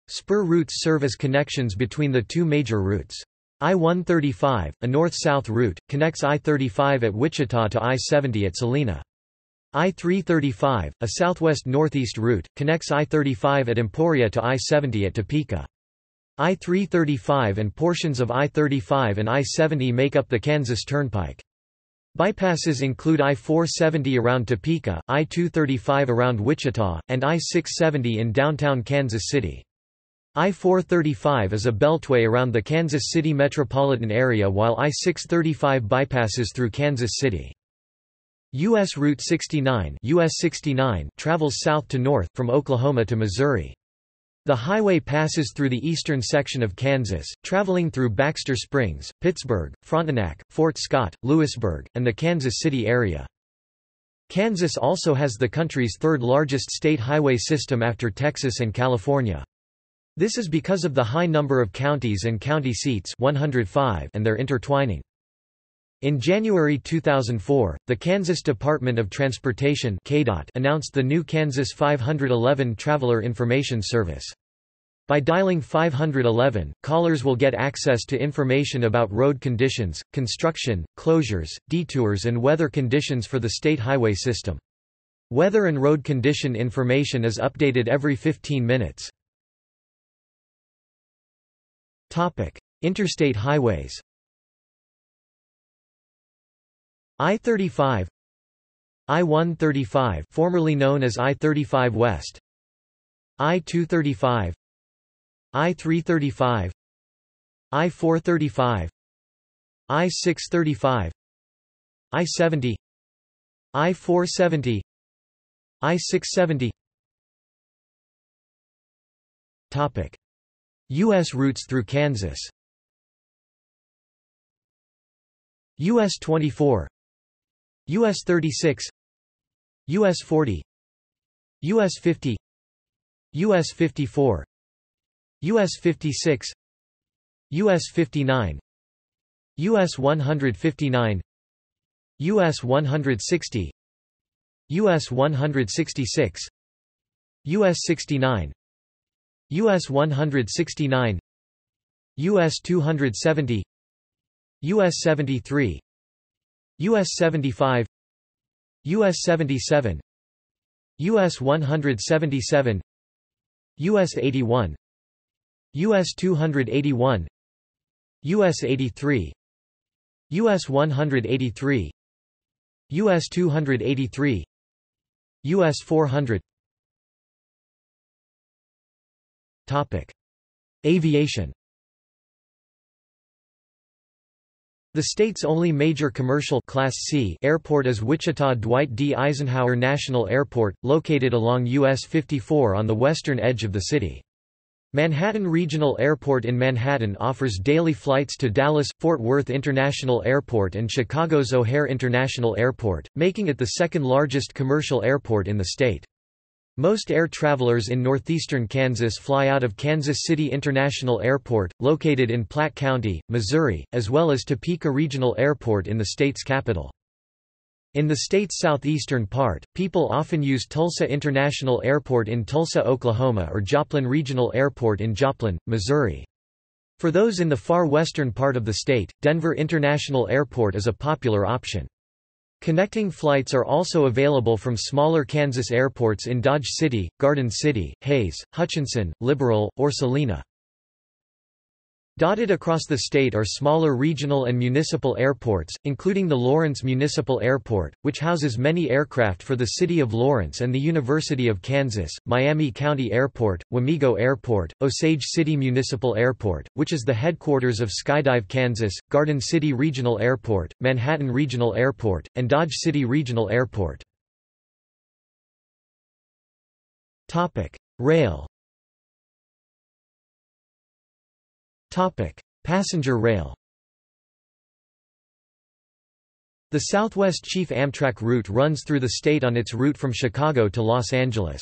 Spur routes serve as connections between the two major routes. I-135, a north-south route, connects I-35 at Wichita to I-70 at Salina. I-335, a southwest-northeast route, connects I-35 at Emporia to I-70 at Topeka. I-335 and portions of I-35 and I-70 make up the Kansas Turnpike. Bypasses include I-470 around Topeka, I-235 around Wichita, and I-670 in downtown Kansas City. I-435 is a beltway around the Kansas City metropolitan area while I-635 bypasses through Kansas City. U.S. Route 69, US 69 travels south to north, from Oklahoma to Missouri. The highway passes through the eastern section of Kansas, traveling through Baxter Springs, Pittsburg, Frontenac, Fort Scott, Louisburg, and the Kansas City area. Kansas also has the country's third largest state highway system after Texas and California. This is because of the high number of counties and county seats 105 and their intertwining. In January 2004, the Kansas Department of Transportation announced the new Kansas 511 Traveler Information Service. By dialing 511, callers will get access to information about road conditions, construction, closures, detours and weather conditions for the state highway system. Weather and road condition information is updated every 15 minutes. Interstate highways I-35 I-135 formerly known as I-35 West. I-235 I-335 I-435 I-635 I-70 I-470 I-670 Topic. U.S. routes through Kansas. US 24 US 36 US 40 US 50 US 54 US 56 US 59 US 159 US 160 US 166 US 69 US 169 US 270 US 73 US 75 US 77 US 177 US 81 US 281 US 83 US 183 US 283 US 400 Topic. Aviation The state's only major commercial Class C airport is Wichita Dwight D. Eisenhower National Airport, located along US 54 on the western edge of the city. Manhattan Regional Airport in Manhattan offers daily flights to Dallas, Fort Worth International Airport and Chicago's O'Hare International Airport, making it the second largest commercial airport in the state. Most air travelers in northeastern Kansas fly out of Kansas City International Airport, located in Platte County, Missouri, as well as Topeka Regional Airport in the state's capital. In the state's southeastern part, people often use Tulsa International Airport in Tulsa, Oklahoma or Joplin Regional Airport in Joplin, Missouri. For those in the far western part of the state, Denver International Airport is a popular option. Connecting flights are also available from smaller Kansas airports in Dodge City, Garden City, Hays, Hutchinson, Liberal, or Salina. Dotted across the state are smaller regional and municipal airports, including the Lawrence Municipal Airport, which houses many aircraft for the City of Lawrence and the University of Kansas, Miami County Airport, Wamego Airport, Osage City Municipal Airport, which is the headquarters of Skydive Kansas, Garden City Regional Airport, Manhattan Regional Airport, and Dodge City Regional Airport. Rail Topic: Passenger rail. The Southwest Chief Amtrak route runs through the state on its route from Chicago to Los Angeles.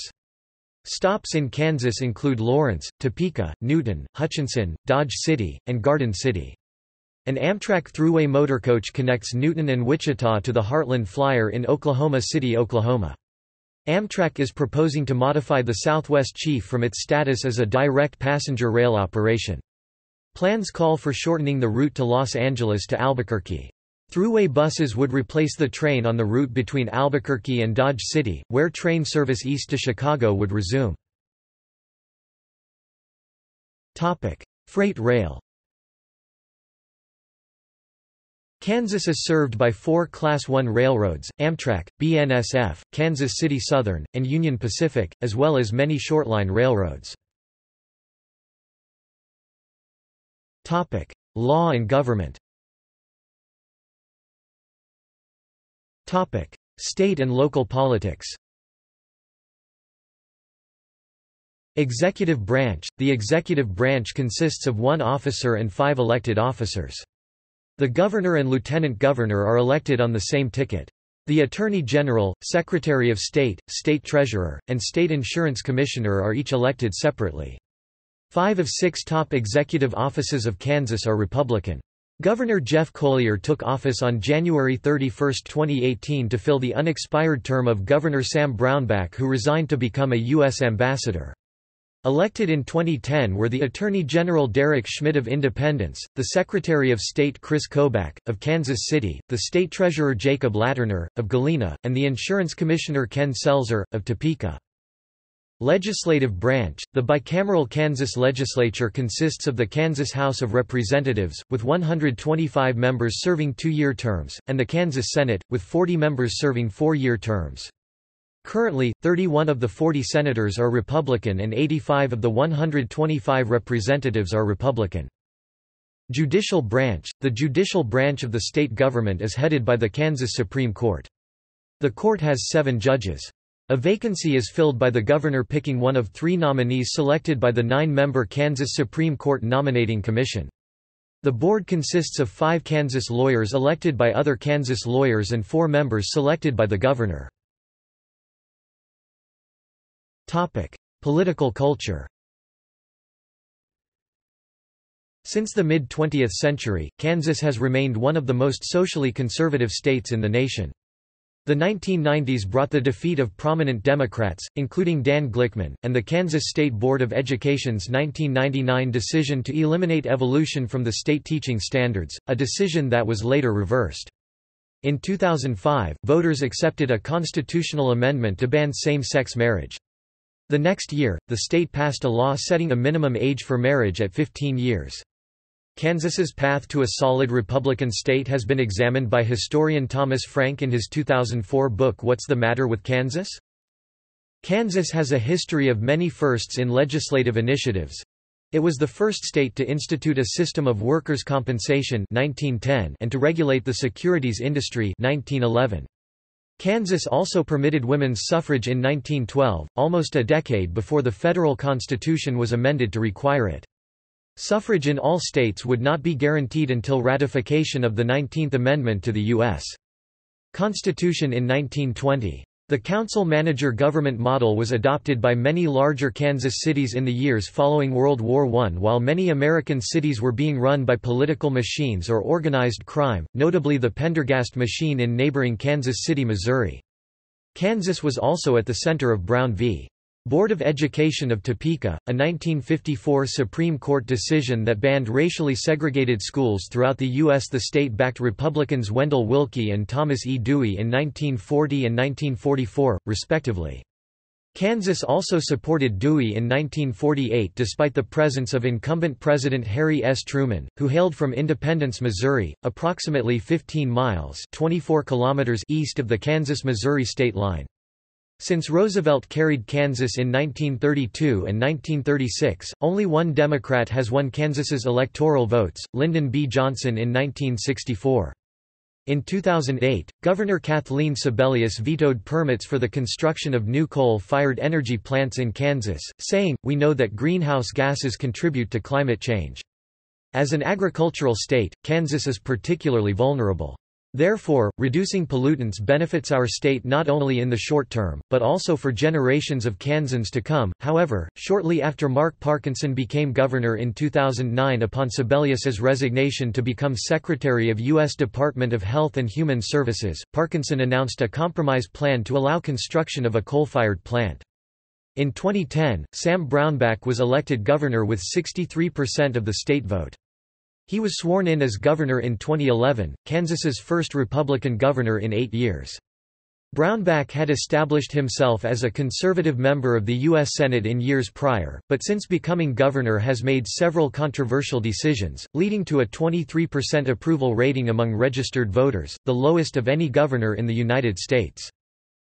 Stops in Kansas include Lawrence, Topeka, Newton, Hutchinson, Dodge City, and Garden City. An Amtrak Thruway motorcoach connects Newton and Wichita to the Heartland Flyer in Oklahoma City, Oklahoma. Amtrak is proposing to modify the Southwest Chief from its status as a direct passenger rail operation. Plans call for shortening the route to Los Angeles to Albuquerque. Thruway buses would replace the train on the route between Albuquerque and Dodge City, where train service east to Chicago would resume. Freight rail Kansas is served by four Class I railroads, Amtrak, BNSF, Kansas City Southern, and Union Pacific, as well as many shortline railroads. Topic: Law and government. Topic: State and local politics. Executive branch – The executive branch consists of one officer and five elected officers. The governor and lieutenant governor are elected on the same ticket. The Attorney General, Secretary of State, State Treasurer, and State Insurance Commissioner are each elected separately. Five of six top executive offices of Kansas are Republican. Governor Jeff Colyer took office on January 31, 2018 to fill the unexpired term of Governor Sam Brownback who resigned to become a U.S. ambassador. Elected in 2010 were the Attorney General Derek Schmidt of Independence, the Secretary of State Chris Kobach, of Kansas City, the State Treasurer Jacob LaTurner, of Galena, and the Insurance Commissioner Ken Selzer, of Topeka. Legislative branch – The bicameral Kansas legislature consists of the Kansas House of Representatives, with 125 members serving two-year terms, and the Kansas Senate, with 40 members serving four-year terms. Currently, 31 of the 40 senators are Republican and 85 of the 125 representatives are Republican. Judicial branch – The judicial branch of the state government is headed by the Kansas Supreme Court. The court has seven judges. A vacancy is filled by the governor picking one of three nominees selected by the nine-member Kansas Supreme Court Nominating Commission. The board consists of five Kansas lawyers elected by other Kansas lawyers and four members selected by the governor. Political culture Since the mid-20th century, Kansas has remained one of the most socially conservative states in the nation. The 1990s brought the defeat of prominent Democrats, including Dan Glickman, and the Kansas State Board of Education's 1999 decision to eliminate evolution from the state teaching standards, a decision that was later reversed. In 2005, voters accepted a constitutional amendment to ban same-sex marriage. The next year, the state passed a law setting a minimum age for marriage at 15 years. Kansas's path to a solid Republican state has been examined by historian Thomas Frank in his 2004 book What's the Matter with Kansas? Kansas has a history of many firsts in legislative initiatives. It was the first state to institute a system of workers' compensation 1910 and to regulate the securities industry 1911. Kansas also permitted women's suffrage in 1912, almost a decade before the federal constitution was amended to require it. Suffrage in all states would not be guaranteed until ratification of the 19th Amendment to the U.S. Constitution in 1920. The council-manager government model was adopted by many larger Kansas cities in the years following World War I while many American cities were being run by political machines or organized crime, notably the Pendergast machine in neighboring Kansas City, Missouri. Kansas was also at the center of Brown v. Board of Education of Topeka, a 1954 Supreme Court decision that banned racially segregated schools throughout the U.S. The state backed Republicans Wendell Willkie and Thomas E. Dewey in 1940 and 1944, respectively. Kansas also supported Dewey in 1948 despite the presence of incumbent President Harry S. Truman, who hailed from Independence, Missouri, approximately 15 miles 24 kilometers east of the Kansas-Missouri state line. Since Roosevelt carried Kansas in 1932 and 1936, only one Democrat has won Kansas's electoral votes, Lyndon B. Johnson in 1964. In 2008, Governor Kathleen Sebelius vetoed permits for the construction of new coal-fired energy plants in Kansas, saying, We know that greenhouse gases contribute to climate change. As an agricultural state, Kansas is particularly vulnerable. Therefore, reducing pollutants benefits our state not only in the short term, but also for generations of Kansans to come. However, shortly after Mark Parkinson became governor in 2009 upon Sebelius's resignation to become Secretary of U.S. Department of Health and Human Services, Parkinson announced a compromise plan to allow construction of a coal-fired plant. In 2010, Sam Brownback was elected governor with 63% of the state vote. He was sworn in as governor in 2011, Kansas's first Republican governor in eight years. Brownback had established himself as a conservative member of the U.S. Senate in years prior, but since becoming governor has made several controversial decisions, leading to a 23% approval rating among registered voters, the lowest of any governor in the United States.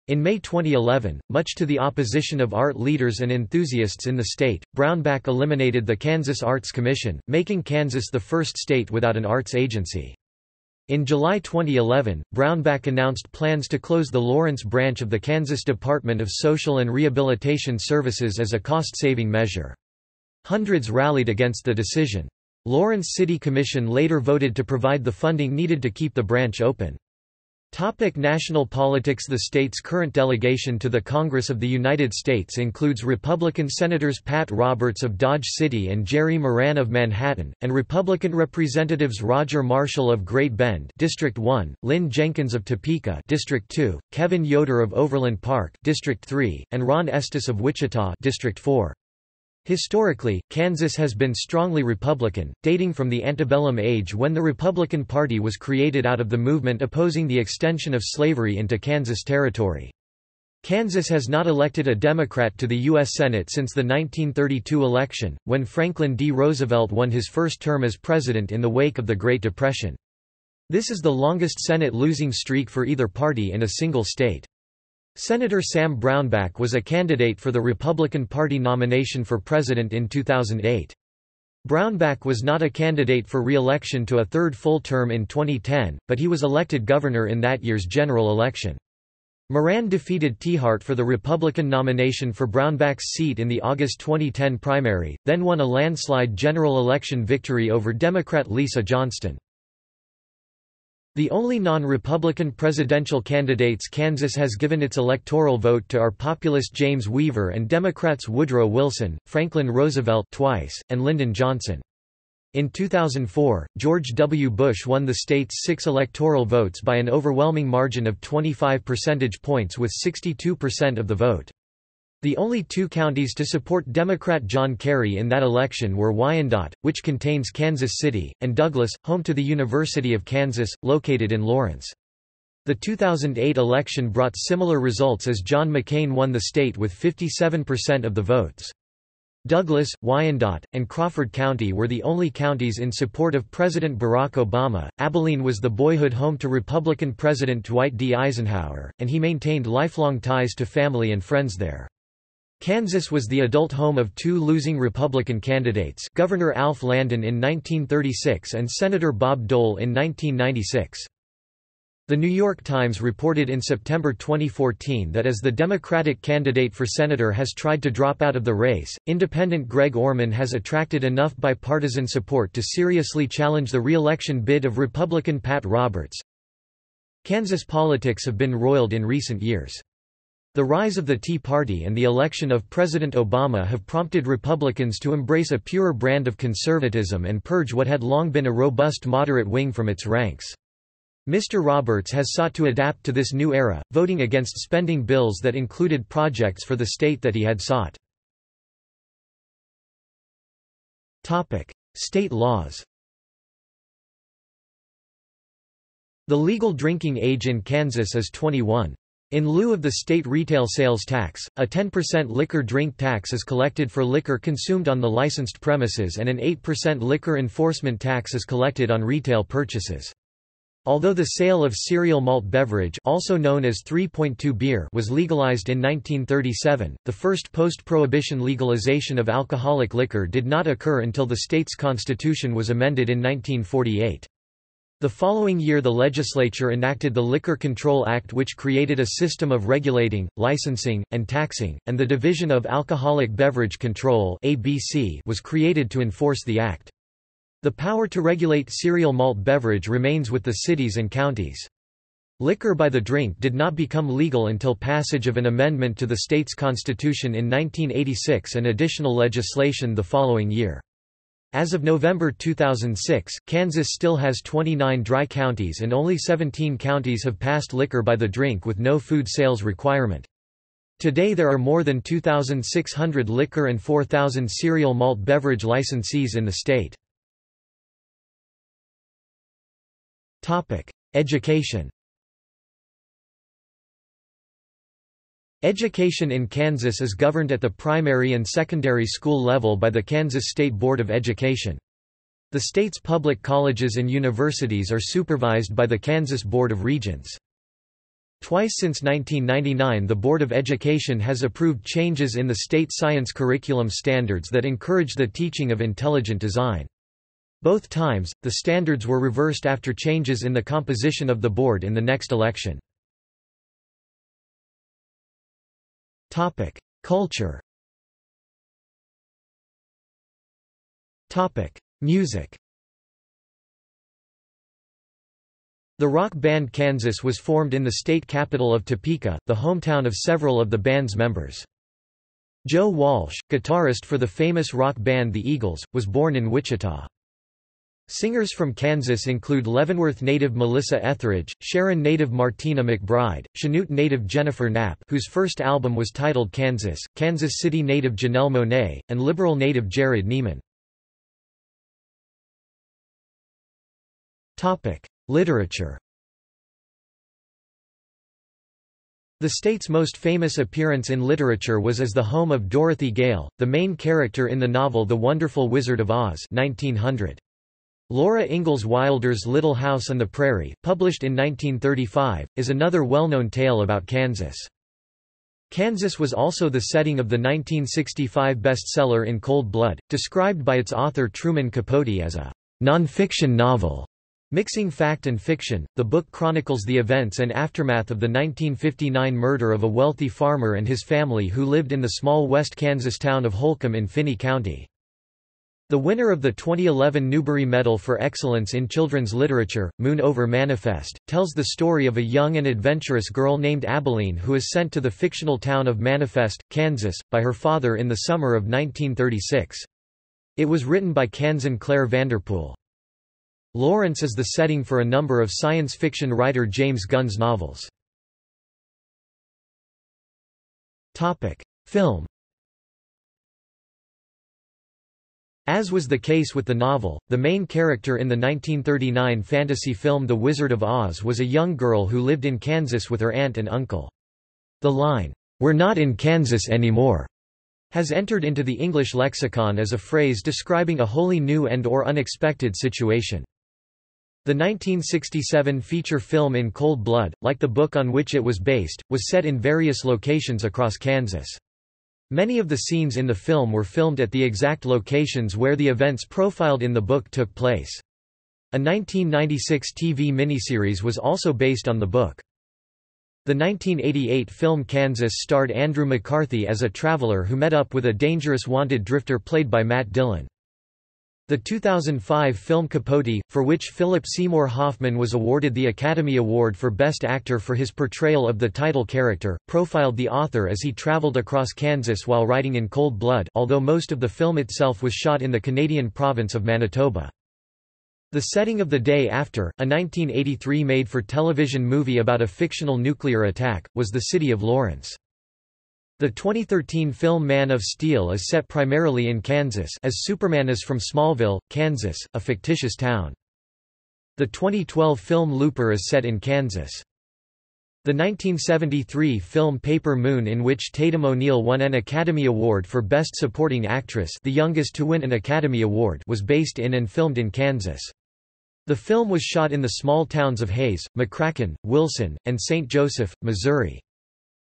In May 2011, much to the opposition of art leaders and enthusiasts in the state, Brownback eliminated the Kansas Arts Commission, making Kansas the first state without an arts agency. In July 2011, Brownback announced plans to close the Lawrence branch of the Kansas Department of Social and Rehabilitation Services as a cost-saving measure. Hundreds rallied against the decision. Lawrence City Commission later voted to provide the funding needed to keep the branch open. Topic national politics The state's current delegation to the Congress of the United States includes Republican Senators Pat Roberts of Dodge City and Jerry Moran of Manhattan, and Republican Representatives Roger Marshall of Great Bend District 1, Lynn Jenkins of Topeka District 2, Kevin Yoder of Overland Park District 3, and Ron Estes of Wichita District 4. Historically, Kansas has been strongly Republican, dating from the antebellum age when the Republican Party was created out of the movement opposing the extension of slavery into Kansas Territory. Kansas has not elected a Democrat to the U.S. Senate since the 1932 election, when Franklin D. Roosevelt won his first term as president in the wake of the Great Depression. This is the longest Senate losing streak for either party in a single state. Senator Sam Brownback was a candidate for the Republican Party nomination for president in 2008. Brownback was not a candidate for re-election to a third full term in 2010, but he was elected governor in that year's general election. Moran defeated Tiahrt for the Republican nomination for Brownback's seat in the August 2010 primary, then won a landslide general election victory over Democrat Lisa Johnston. The only non-Republican presidential candidates Kansas has given its electoral vote to are populist James Weaver and Democrats Woodrow Wilson, Franklin Roosevelt twice, and Lyndon Johnson. In 2004, George W. Bush won the state's six electoral votes by an overwhelming margin of 25 percentage points with 62% of the vote. The only two counties to support Democrat John Kerry in that election were Wyandotte, which contains Kansas City, and Douglas, home to the University of Kansas, located in Lawrence. The 2008 election brought similar results as John McCain won the state with 57% of the votes. Douglas, Wyandotte, and Crawford County were the only counties in support of President Barack Obama. Abilene was the boyhood home to Republican President Dwight D. Eisenhower, and he maintained lifelong ties to family and friends there. Kansas was the adult home of two losing Republican candidates Governor Alf Landon in 1936 and Senator Bob Dole in 1996. The New York Times reported in September 2014 that as the Democratic candidate for senator has tried to drop out of the race, independent Greg Orman has attracted enough bipartisan support to seriously challenge the re-election bid of Republican Pat Roberts. Kansas politics have been roiled in recent years. The rise of the Tea Party and the election of President Obama have prompted Republicans to embrace a purer brand of conservatism and purge what had long been a robust moderate wing from its ranks. Mr. Roberts has sought to adapt to this new era, voting against spending bills that included projects for the state that he had sought. State laws The legal drinking age in Kansas is 21. In lieu of the state retail sales tax, a 10% liquor drink tax is collected for liquor consumed on the licensed premises and an 8% liquor enforcement tax is collected on retail purchases. Although the sale of cereal malt beverage also known as 3.2 beer was legalized in 1937, the first post-prohibition legalization of alcoholic liquor did not occur until the state's constitution was amended in 1948. The following year the legislature enacted the Liquor Control Act which created a system of regulating, licensing, and taxing, and the Division of Alcoholic Beverage Control was created to enforce the act. The power to regulate cereal malt beverage remains with the cities and counties. Liquor by the drink did not become legal until passage of an amendment to the state's constitution in 1986 and additional legislation the following year. As of November 2006, Kansas still has 29 dry counties and only 17 counties have passed liquor by the drink with no food sales requirement. Today there are more than 2,600 liquor and 4,000 cereal malt beverage licensees in the state. Education Education in Kansas is governed at the primary and secondary school level by the Kansas State Board of Education. The state's public colleges and universities are supervised by the Kansas Board of Regents. Twice since 1999 the Board of Education has approved changes in the state science curriculum standards that encourage the teaching of intelligent design. Both times, the standards were reversed after changes in the composition of the board in the next election. Topic: Culture. Topic: Music. The rock band Kansas was formed in the state capital of Topeka, the hometown of several of the band's members. Joe Walsh, guitarist for the famous rock band The Eagles, was born in Wichita. Singers from Kansas include Leavenworth native Melissa Etheridge, Sharon native Martina McBride, Chanute native Jennifer Knapp whose first album was titled Kansas, Kansas City native Janelle Monáe, and liberal native Jerrod Niemann. Literature The state's most famous appearance in literature was as the home of Dorothy Gale, the main character in the novel The Wonderful Wizard of Oz 1900. Laura Ingalls Wilder's Little House on the Prairie, published in 1935, is another well-known tale about Kansas. Kansas was also the setting of the 1965 bestseller In Cold Blood, described by its author Truman Capote as a non-fiction novel. Mixing fact and fiction, the book chronicles the events and aftermath of the 1959 murder of a wealthy farmer and his family who lived in the small West Kansas town of Holcomb in Finney County. The winner of the 2011 Newbery Medal for Excellence in Children's Literature, Moon Over Manifest, tells the story of a young and adventurous girl named Abilene who is sent to the fictional town of Manifest, Kansas, by her father in the summer of 1936. It was written by Kansan Clare Vanderpool. Lawrence is the setting for a number of science fiction writer James Gunn's novels. Film As was the case with the novel, the main character in the 1939 fantasy film The Wizard of Oz was a young girl who lived in Kansas with her aunt and uncle. The line, "'We're not in Kansas anymore' has entered into the English lexicon as a phrase describing a wholly new and or unexpected situation. The 1967 feature film In Cold Blood, like the book on which it was based, was set in various locations across Kansas. Many of the scenes in the film were filmed at the exact locations where the events profiled in the book took place. A 1996 TV miniseries was also based on the book. The 1988 film Kansas starred Andrew McCarthy as a traveler who met up with a dangerous wanted drifter played by Matt Dillon. The 2005 film Capote, for which Philip Seymour Hoffman was awarded the Academy Award for Best Actor for his portrayal of the title character, profiled the author as he traveled across Kansas while writing in cold blood although most of the film itself was shot in the Canadian province of Manitoba. The setting of The Day After, a 1983 made-for-television movie about a fictional nuclear attack, was the city of Lawrence. The 2013 film Man of Steel is set primarily in Kansas as Superman is from Smallville, Kansas, a fictitious town. The 2012 film Looper is set in Kansas. The 1973 film Paper Moon in which Tatum O'Neal won an Academy Award for Best Supporting Actress the youngest to win an Academy Award was based in and filmed in Kansas. The film was shot in the small towns of Hays, McCracken, Wilson, and St. Joseph, Missouri.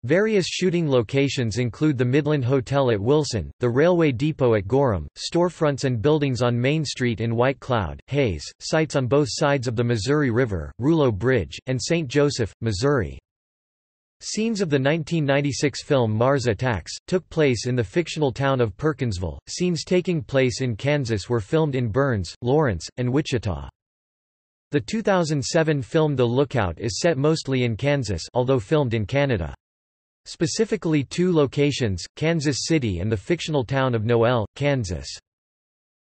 Various shooting locations include the Midland Hotel at Wilson, the railway depot at Gorham, storefronts and buildings on Main Street in White Cloud, Hays, sites on both sides of the Missouri River, Rulo Bridge, and St. Joseph, Missouri. Scenes of the 1996 film Mars Attacks, took place in the fictional town of Perkinsville. Scenes taking place in Kansas were filmed in Burns, Lawrence, and Wichita. The 2007 film The Lookout is set mostly in Kansas although filmed in Canada. Specifically two locations, Kansas City and the fictional town of Noel, Kansas.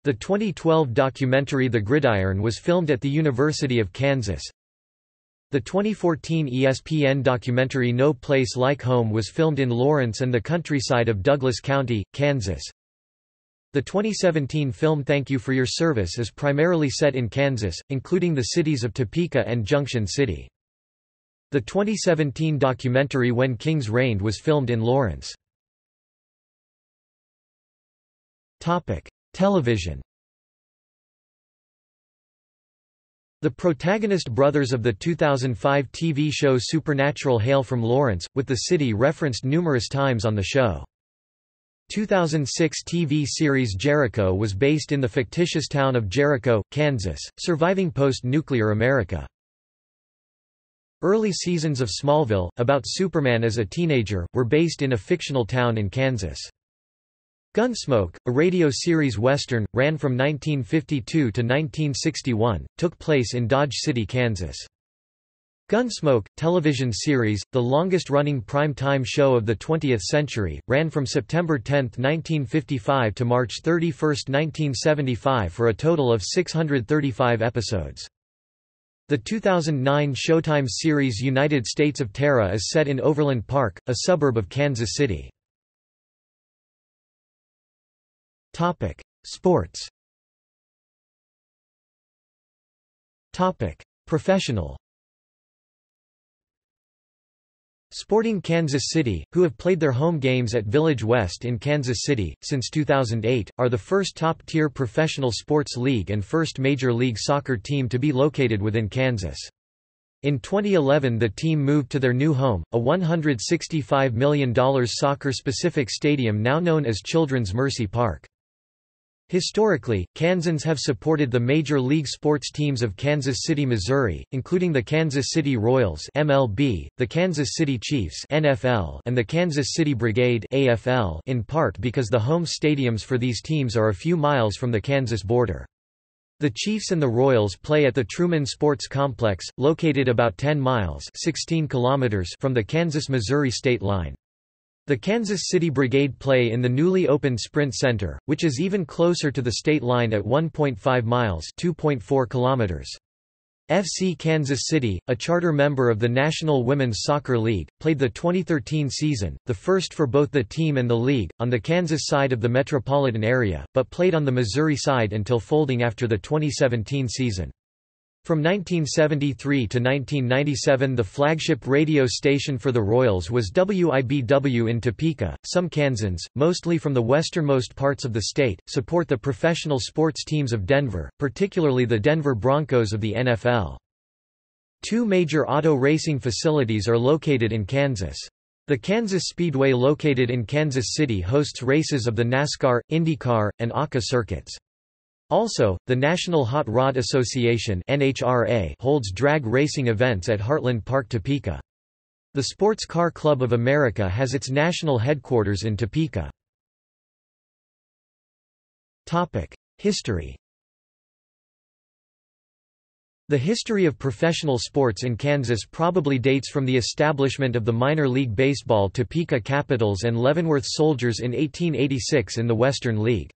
The 2012 documentary The Gridiron was filmed at the University of Kansas. The 2014 ESPN documentary No Place Like Home was filmed in Lawrence and the countryside of Douglas County, Kansas. The 2017 film Thank You for Your Service is primarily set in Kansas, including the cities of Topeka and Junction City. The 2017 documentary When Kings Reigned was filmed in Lawrence. Television The protagonist brothers of the 2005 TV show Supernatural hail from Lawrence, with the city referenced numerous times on the show. 2006 TV series Jericho was based in the fictitious town of Jericho, Kansas, surviving post-nuclear America. Early seasons of Smallville, about Superman as a teenager, were based in a fictional town in Kansas. Gunsmoke, a radio series western, ran from 1952 to 1961, took place in Dodge City, Kansas. Gunsmoke, television series, the longest-running prime-time show of the 20th century, ran from September 10, 1955 to March 31, 1975 for a total of 635 episodes. The 2009 Showtime series United States of Tara is set in Overland Park, a suburb of Kansas City. Sports Professional Sporting Kansas City, who have played their home games at Village West in Kansas City, since 2008, are the first top-tier professional sports league and first Major League Soccer team to be located within Kansas. In 2011 the team moved to their new home, a $165 million soccer-specific stadium now known as Children's Mercy Park. Historically, Kansans have supported the major league sports teams of Kansas City, Missouri, including the Kansas City Royals (MLB), the Kansas City Chiefs (NFL), and the Kansas City Brigade (AFL), in part because the home stadiums for these teams are a few miles from the Kansas border. The Chiefs and the Royals play at the Truman Sports Complex, located about 10 miles (16 kilometers) from the Kansas-Missouri state line. The Kansas City Brigade play in the newly opened Sprint Center, which is even closer to the state line at 1.5 miles (2.4 kilometers). FC Kansas City, a charter member of the National Women's Soccer League, played the 2013 season, the first for both the team and the league, on the Kansas side of the metropolitan area, but played on the Missouri side until folding after the 2017 season. From 1973 to 1997 the flagship radio station for the Royals was WIBW in Topeka. Some Kansans, mostly from the westernmost parts of the state, support the professional sports teams of Denver, particularly the Denver Broncos of the NFL. Two major auto racing facilities are located in Kansas. The Kansas Speedway located in Kansas City hosts races of the NASCAR, IndyCar, and ARCA circuits. Also, the National Hot Rod Association NHRA holds drag racing events at Heartland Park Topeka. The Sports Car Club of America has its national headquarters in Topeka. History The history of professional sports in Kansas probably dates from the establishment of the minor league baseball Topeka Capitals and Leavenworth Soldiers in 1886 in the Western League.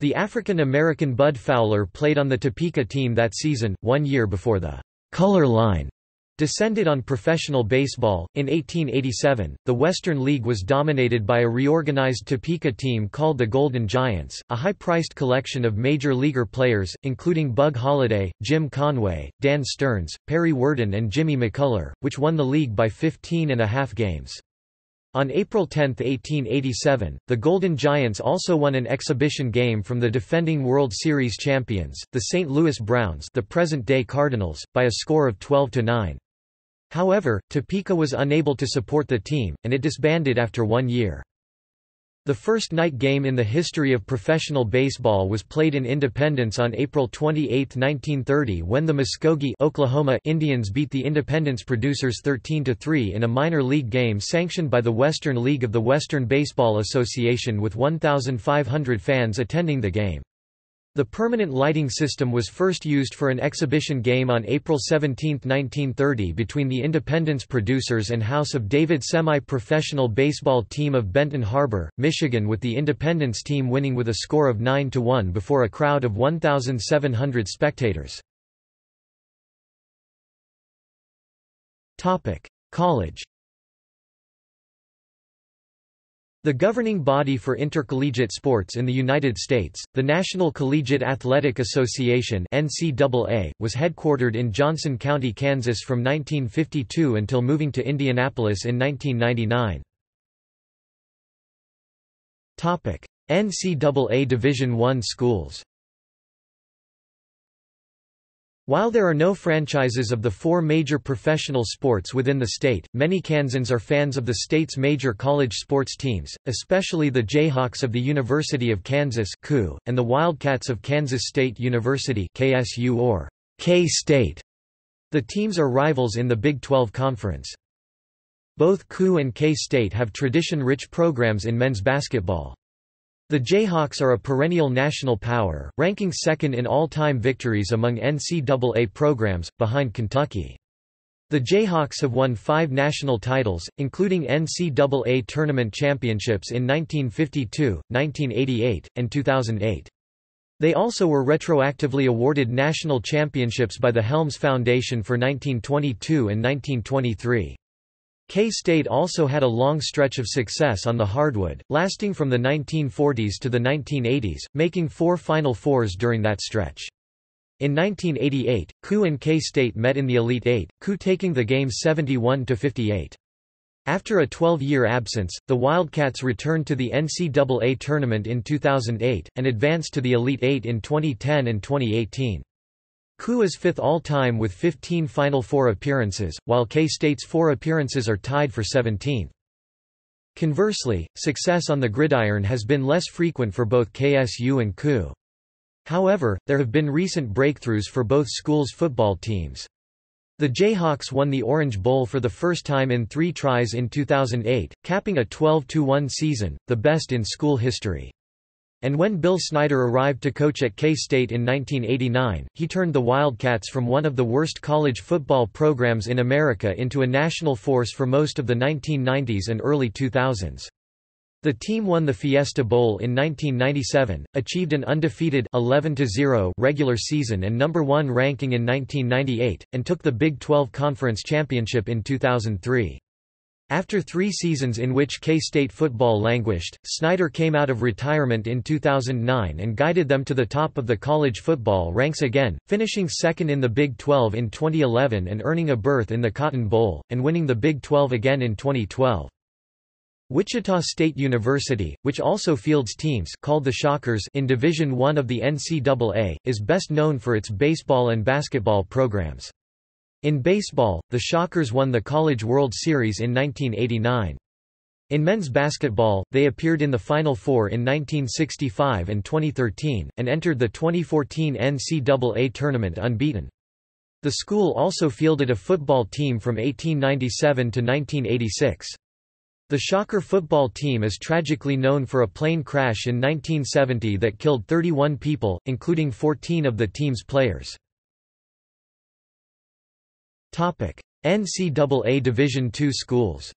The African-American Bud Fowler played on the Topeka team that season, one year before the color line descended on professional baseball. In 1887, the Western League was dominated by a reorganized Topeka team called the Golden Giants, a high-priced collection of major leaguer players, including Bug Holliday, Jim Conway, Dan Stearns, Perry Werden and Jimmy Macullar, which won the league by 15 and a half games. On April 10, 1887, the Golden Giants also won an exhibition game from the defending World Series champions, the St. Louis Browns the present-day Cardinals, by a score of 12–9. However, Topeka was unable to support the team, and it disbanded after one year. The first night game in the history of professional baseball was played in Independence on April 28, 1930 when the Muskogee Oklahoma Indians beat the Independence producers 13–3 in a minor league game sanctioned by the Western League of the Western Baseball Association with 1,500 fans attending the game. The permanent lighting system was first used for an exhibition game on April 17, 1930 between the Independence producers and House of David semi-professional baseball team of Benton Harbor, Michigan with the Independence team winning with a score of 9–1 before a crowd of 1,700 spectators. College The governing body for intercollegiate sports in the United States, the National Collegiate Athletic Association (NCAA), was headquartered in Johnson County, Kansas from 1952 until moving to Indianapolis in 1999. Topic: NCAA Division I schools. While there are no franchises of the four major professional sports within the state, many Kansans are fans of the state's major college sports teams, especially the Jayhawks of the University of Kansas and the Wildcats of Kansas State University KSU or K-State. The teams are rivals in the Big 12 Conference. Both KU and K-State have tradition-rich programs in men's basketball. The Jayhawks are a perennial national power, ranking second in all-time victories among NCAA programs, behind Kentucky. The Jayhawks have won five national titles, including NCAA tournament championships in 1952, 1988, and 2008. They also were retroactively awarded national championships by the Helms Foundation for 1922 and 1923. K-State also had a long stretch of success on the hardwood, lasting from the 1940s to the 1980s, making four Final Fours during that stretch. In 1988, KU and K-State met in the Elite Eight, KU taking the game 71–58. After a 12-year absence, the Wildcats returned to the NCAA tournament in 2008, and advanced to the Elite Eight in 2010 and 2018. KU is fifth all-time with 15 Final Four appearances, while K-State's four appearances are tied for 17th. Conversely, success on the gridiron has been less frequent for both KSU and KU. However, there have been recent breakthroughs for both schools' football teams. The Jayhawks won the Orange Bowl for the first time in three tries in 2008, capping a 12-1 season, the best in school history. And when Bill Snyder arrived to coach at K-State in 1989, he turned the Wildcats from one of the worst college football programs in America into a national force for most of the 1990s and early 2000s. The team won the Fiesta Bowl in 1997, achieved an undefeated 11-0 regular season and number 1 ranking in 1998, and took the Big 12 Conference Championship in 2003. After three seasons in which K-State football languished, Snyder came out of retirement in 2009 and guided them to the top of the college football ranks again, finishing second in the Big 12 in 2011 and earning a berth in the Cotton Bowl, and winning the Big 12 again in 2012. Wichita State University, which also fields teams called the Shockers in Division I of the NCAA, is best known for its baseball and basketball programs. In baseball, the Shockers won the College World Series in 1989. In men's basketball, they appeared in the Final Four in 1965 and 2013, and entered the 2014 NCAA tournament unbeaten. The school also fielded a football team from 1897 to 1986. The Shocker football team is tragically known for a plane crash in 1970 that killed 31 people, including 14 of the team's players. NCAA Division II schools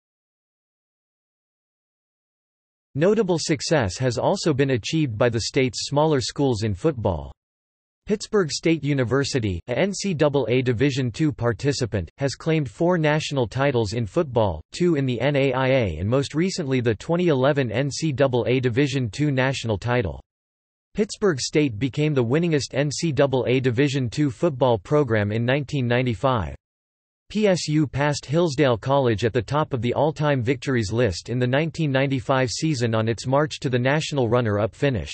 Notable success has also been achieved by the state's smaller schools in football. Pittsburg State University, a NCAA Division II participant, has claimed four national titles in football, two in the NAIA and most recently the 2011 NCAA Division II national title. Pittsburg State became the winningest NCAA Division II football program in 1995. PSU passed Hillsdale College at the top of the all-time victories list in the 1995 season on its march to the national runner-up finish.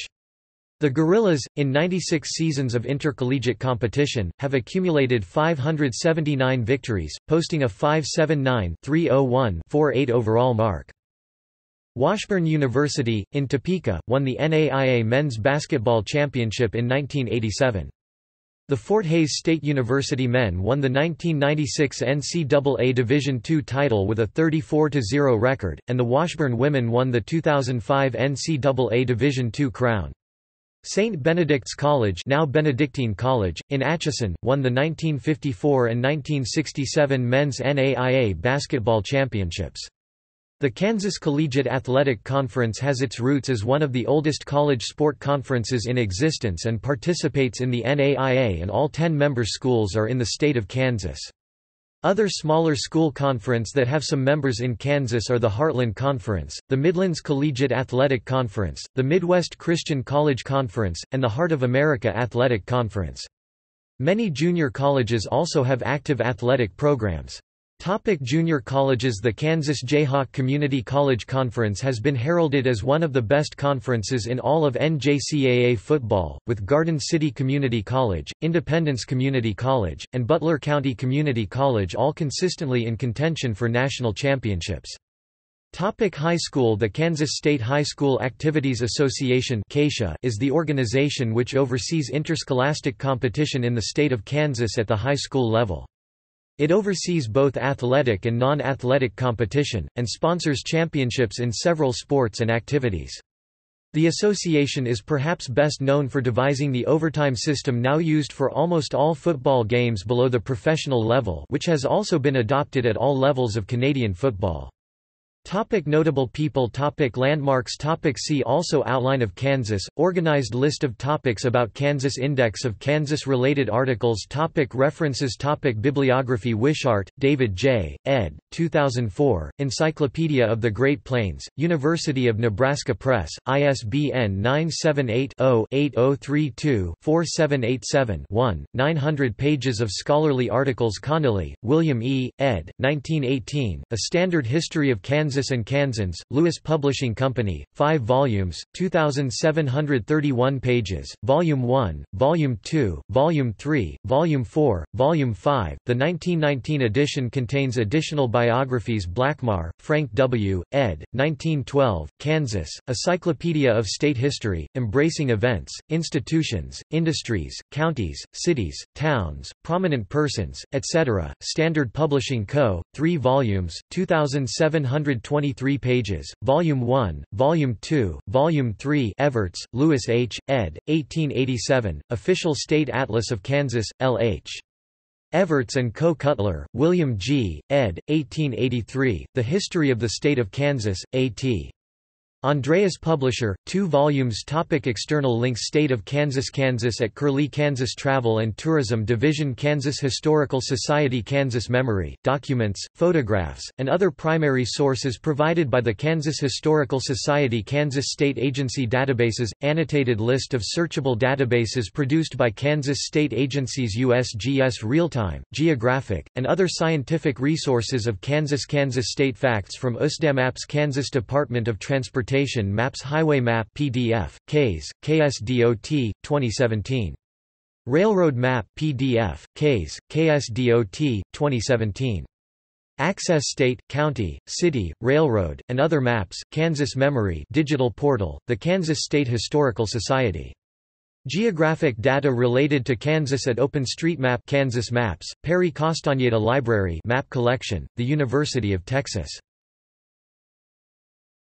The Gorillas, in 96 seasons of intercollegiate competition, have accumulated 579 victories, posting a 579-301-48 overall mark. Washburn University, in Topeka, won the NAIA Men's Basketball Championship in 1987. The Fort Hays State University men won the 1996 NCAA Division II title with a 34-0 record, and the Washburn women won the 2005 NCAA Division II crown. St. Benedict's College now Benedictine College, in Atchison, won the 1954 and 1967 men's NAIA basketball championships. The Kansas Collegiate Athletic Conference has its roots as one of the oldest college sport conferences in existence and participates in the NAIA and all ten member schools are in the state of Kansas. Other smaller school conference that have some members in Kansas are the Heartland Conference, the Midlands Collegiate Athletic Conference, the Midwest Christian College Conference, and the Heart of America Athletic Conference. Many junior colleges also have active athletic programs. Topic junior colleges The Kansas Jayhawk Community College Conference has been heralded as one of the best conferences in all of NJCAA football, with Garden City Community College, Independence Community College, and Butler County Community College all consistently in contention for national championships. Topic high school The Kansas State High School Activities Association is the organization which oversees interscholastic competition in the state of Kansas at the high school level. It oversees both athletic and non-athletic competition, and sponsors championships in several sports and activities. The association is perhaps best known for devising the overtime system now used for almost all football games below the professional level which has also been adopted at all levels of Canadian football. Topic notable people Topic Landmarks Topic See also Outline of Kansas, organized list of topics about Kansas Index of Kansas-related articles Topic References Topic Bibliography Wishart, David J., ed. 2004, Encyclopedia of the Great Plains, University of Nebraska Press, ISBN 978-0-8032-4787-1, 900 pages of scholarly articles Connelley, William E., ed. 1918, A Standard History of Kansas Kansas and Kansans, Lewis Publishing Company, 5 volumes, 2,731 pages, Volume 1, Volume 2, Volume 3, Volume 4, Volume 5. The 1919 edition contains additional biographies Blackmar, Frank W., ed., 1912, Kansas, Encyclopedia of State History, embracing events, institutions, industries, counties, cities, towns, prominent persons, etc., Standard Publishing Co., 3 volumes, 2,723 pages, Volume 1, Volume 2, Volume 3 Everts, Lewis H., ed., 1887, Official State Atlas of Kansas, L.H. Everts and Co. Cutler, William G., ed., 1883, The History of the State of Kansas, A.T. Andreas Publisher, 2 volumes Topic External links State of Kansas Kansas at Curlie Kansas Travel and Tourism Division Kansas Historical Society Kansas Memory, documents, photographs, and other primary sources provided by the Kansas Historical Society Kansas State Agency Databases – Annotated list of searchable databases produced by Kansas State Agencies USGS Real-Time, Geographic, and other scientific resources of Kansas Kansas State Facts from USDAMAPS Kansas Department of Transportation Transportation Maps Highway Map PDF, KS, KSDOT, 2017. Railroad Map PDF, KS, KSDOT, 2017. Access State, County, City, Railroad, and Other Maps Kansas Memory digital portal, the Kansas State Historical Society. Geographic data related to Kansas at OpenStreetMap Kansas Maps, Perry Castañeda Library Map Collection, The University of Texas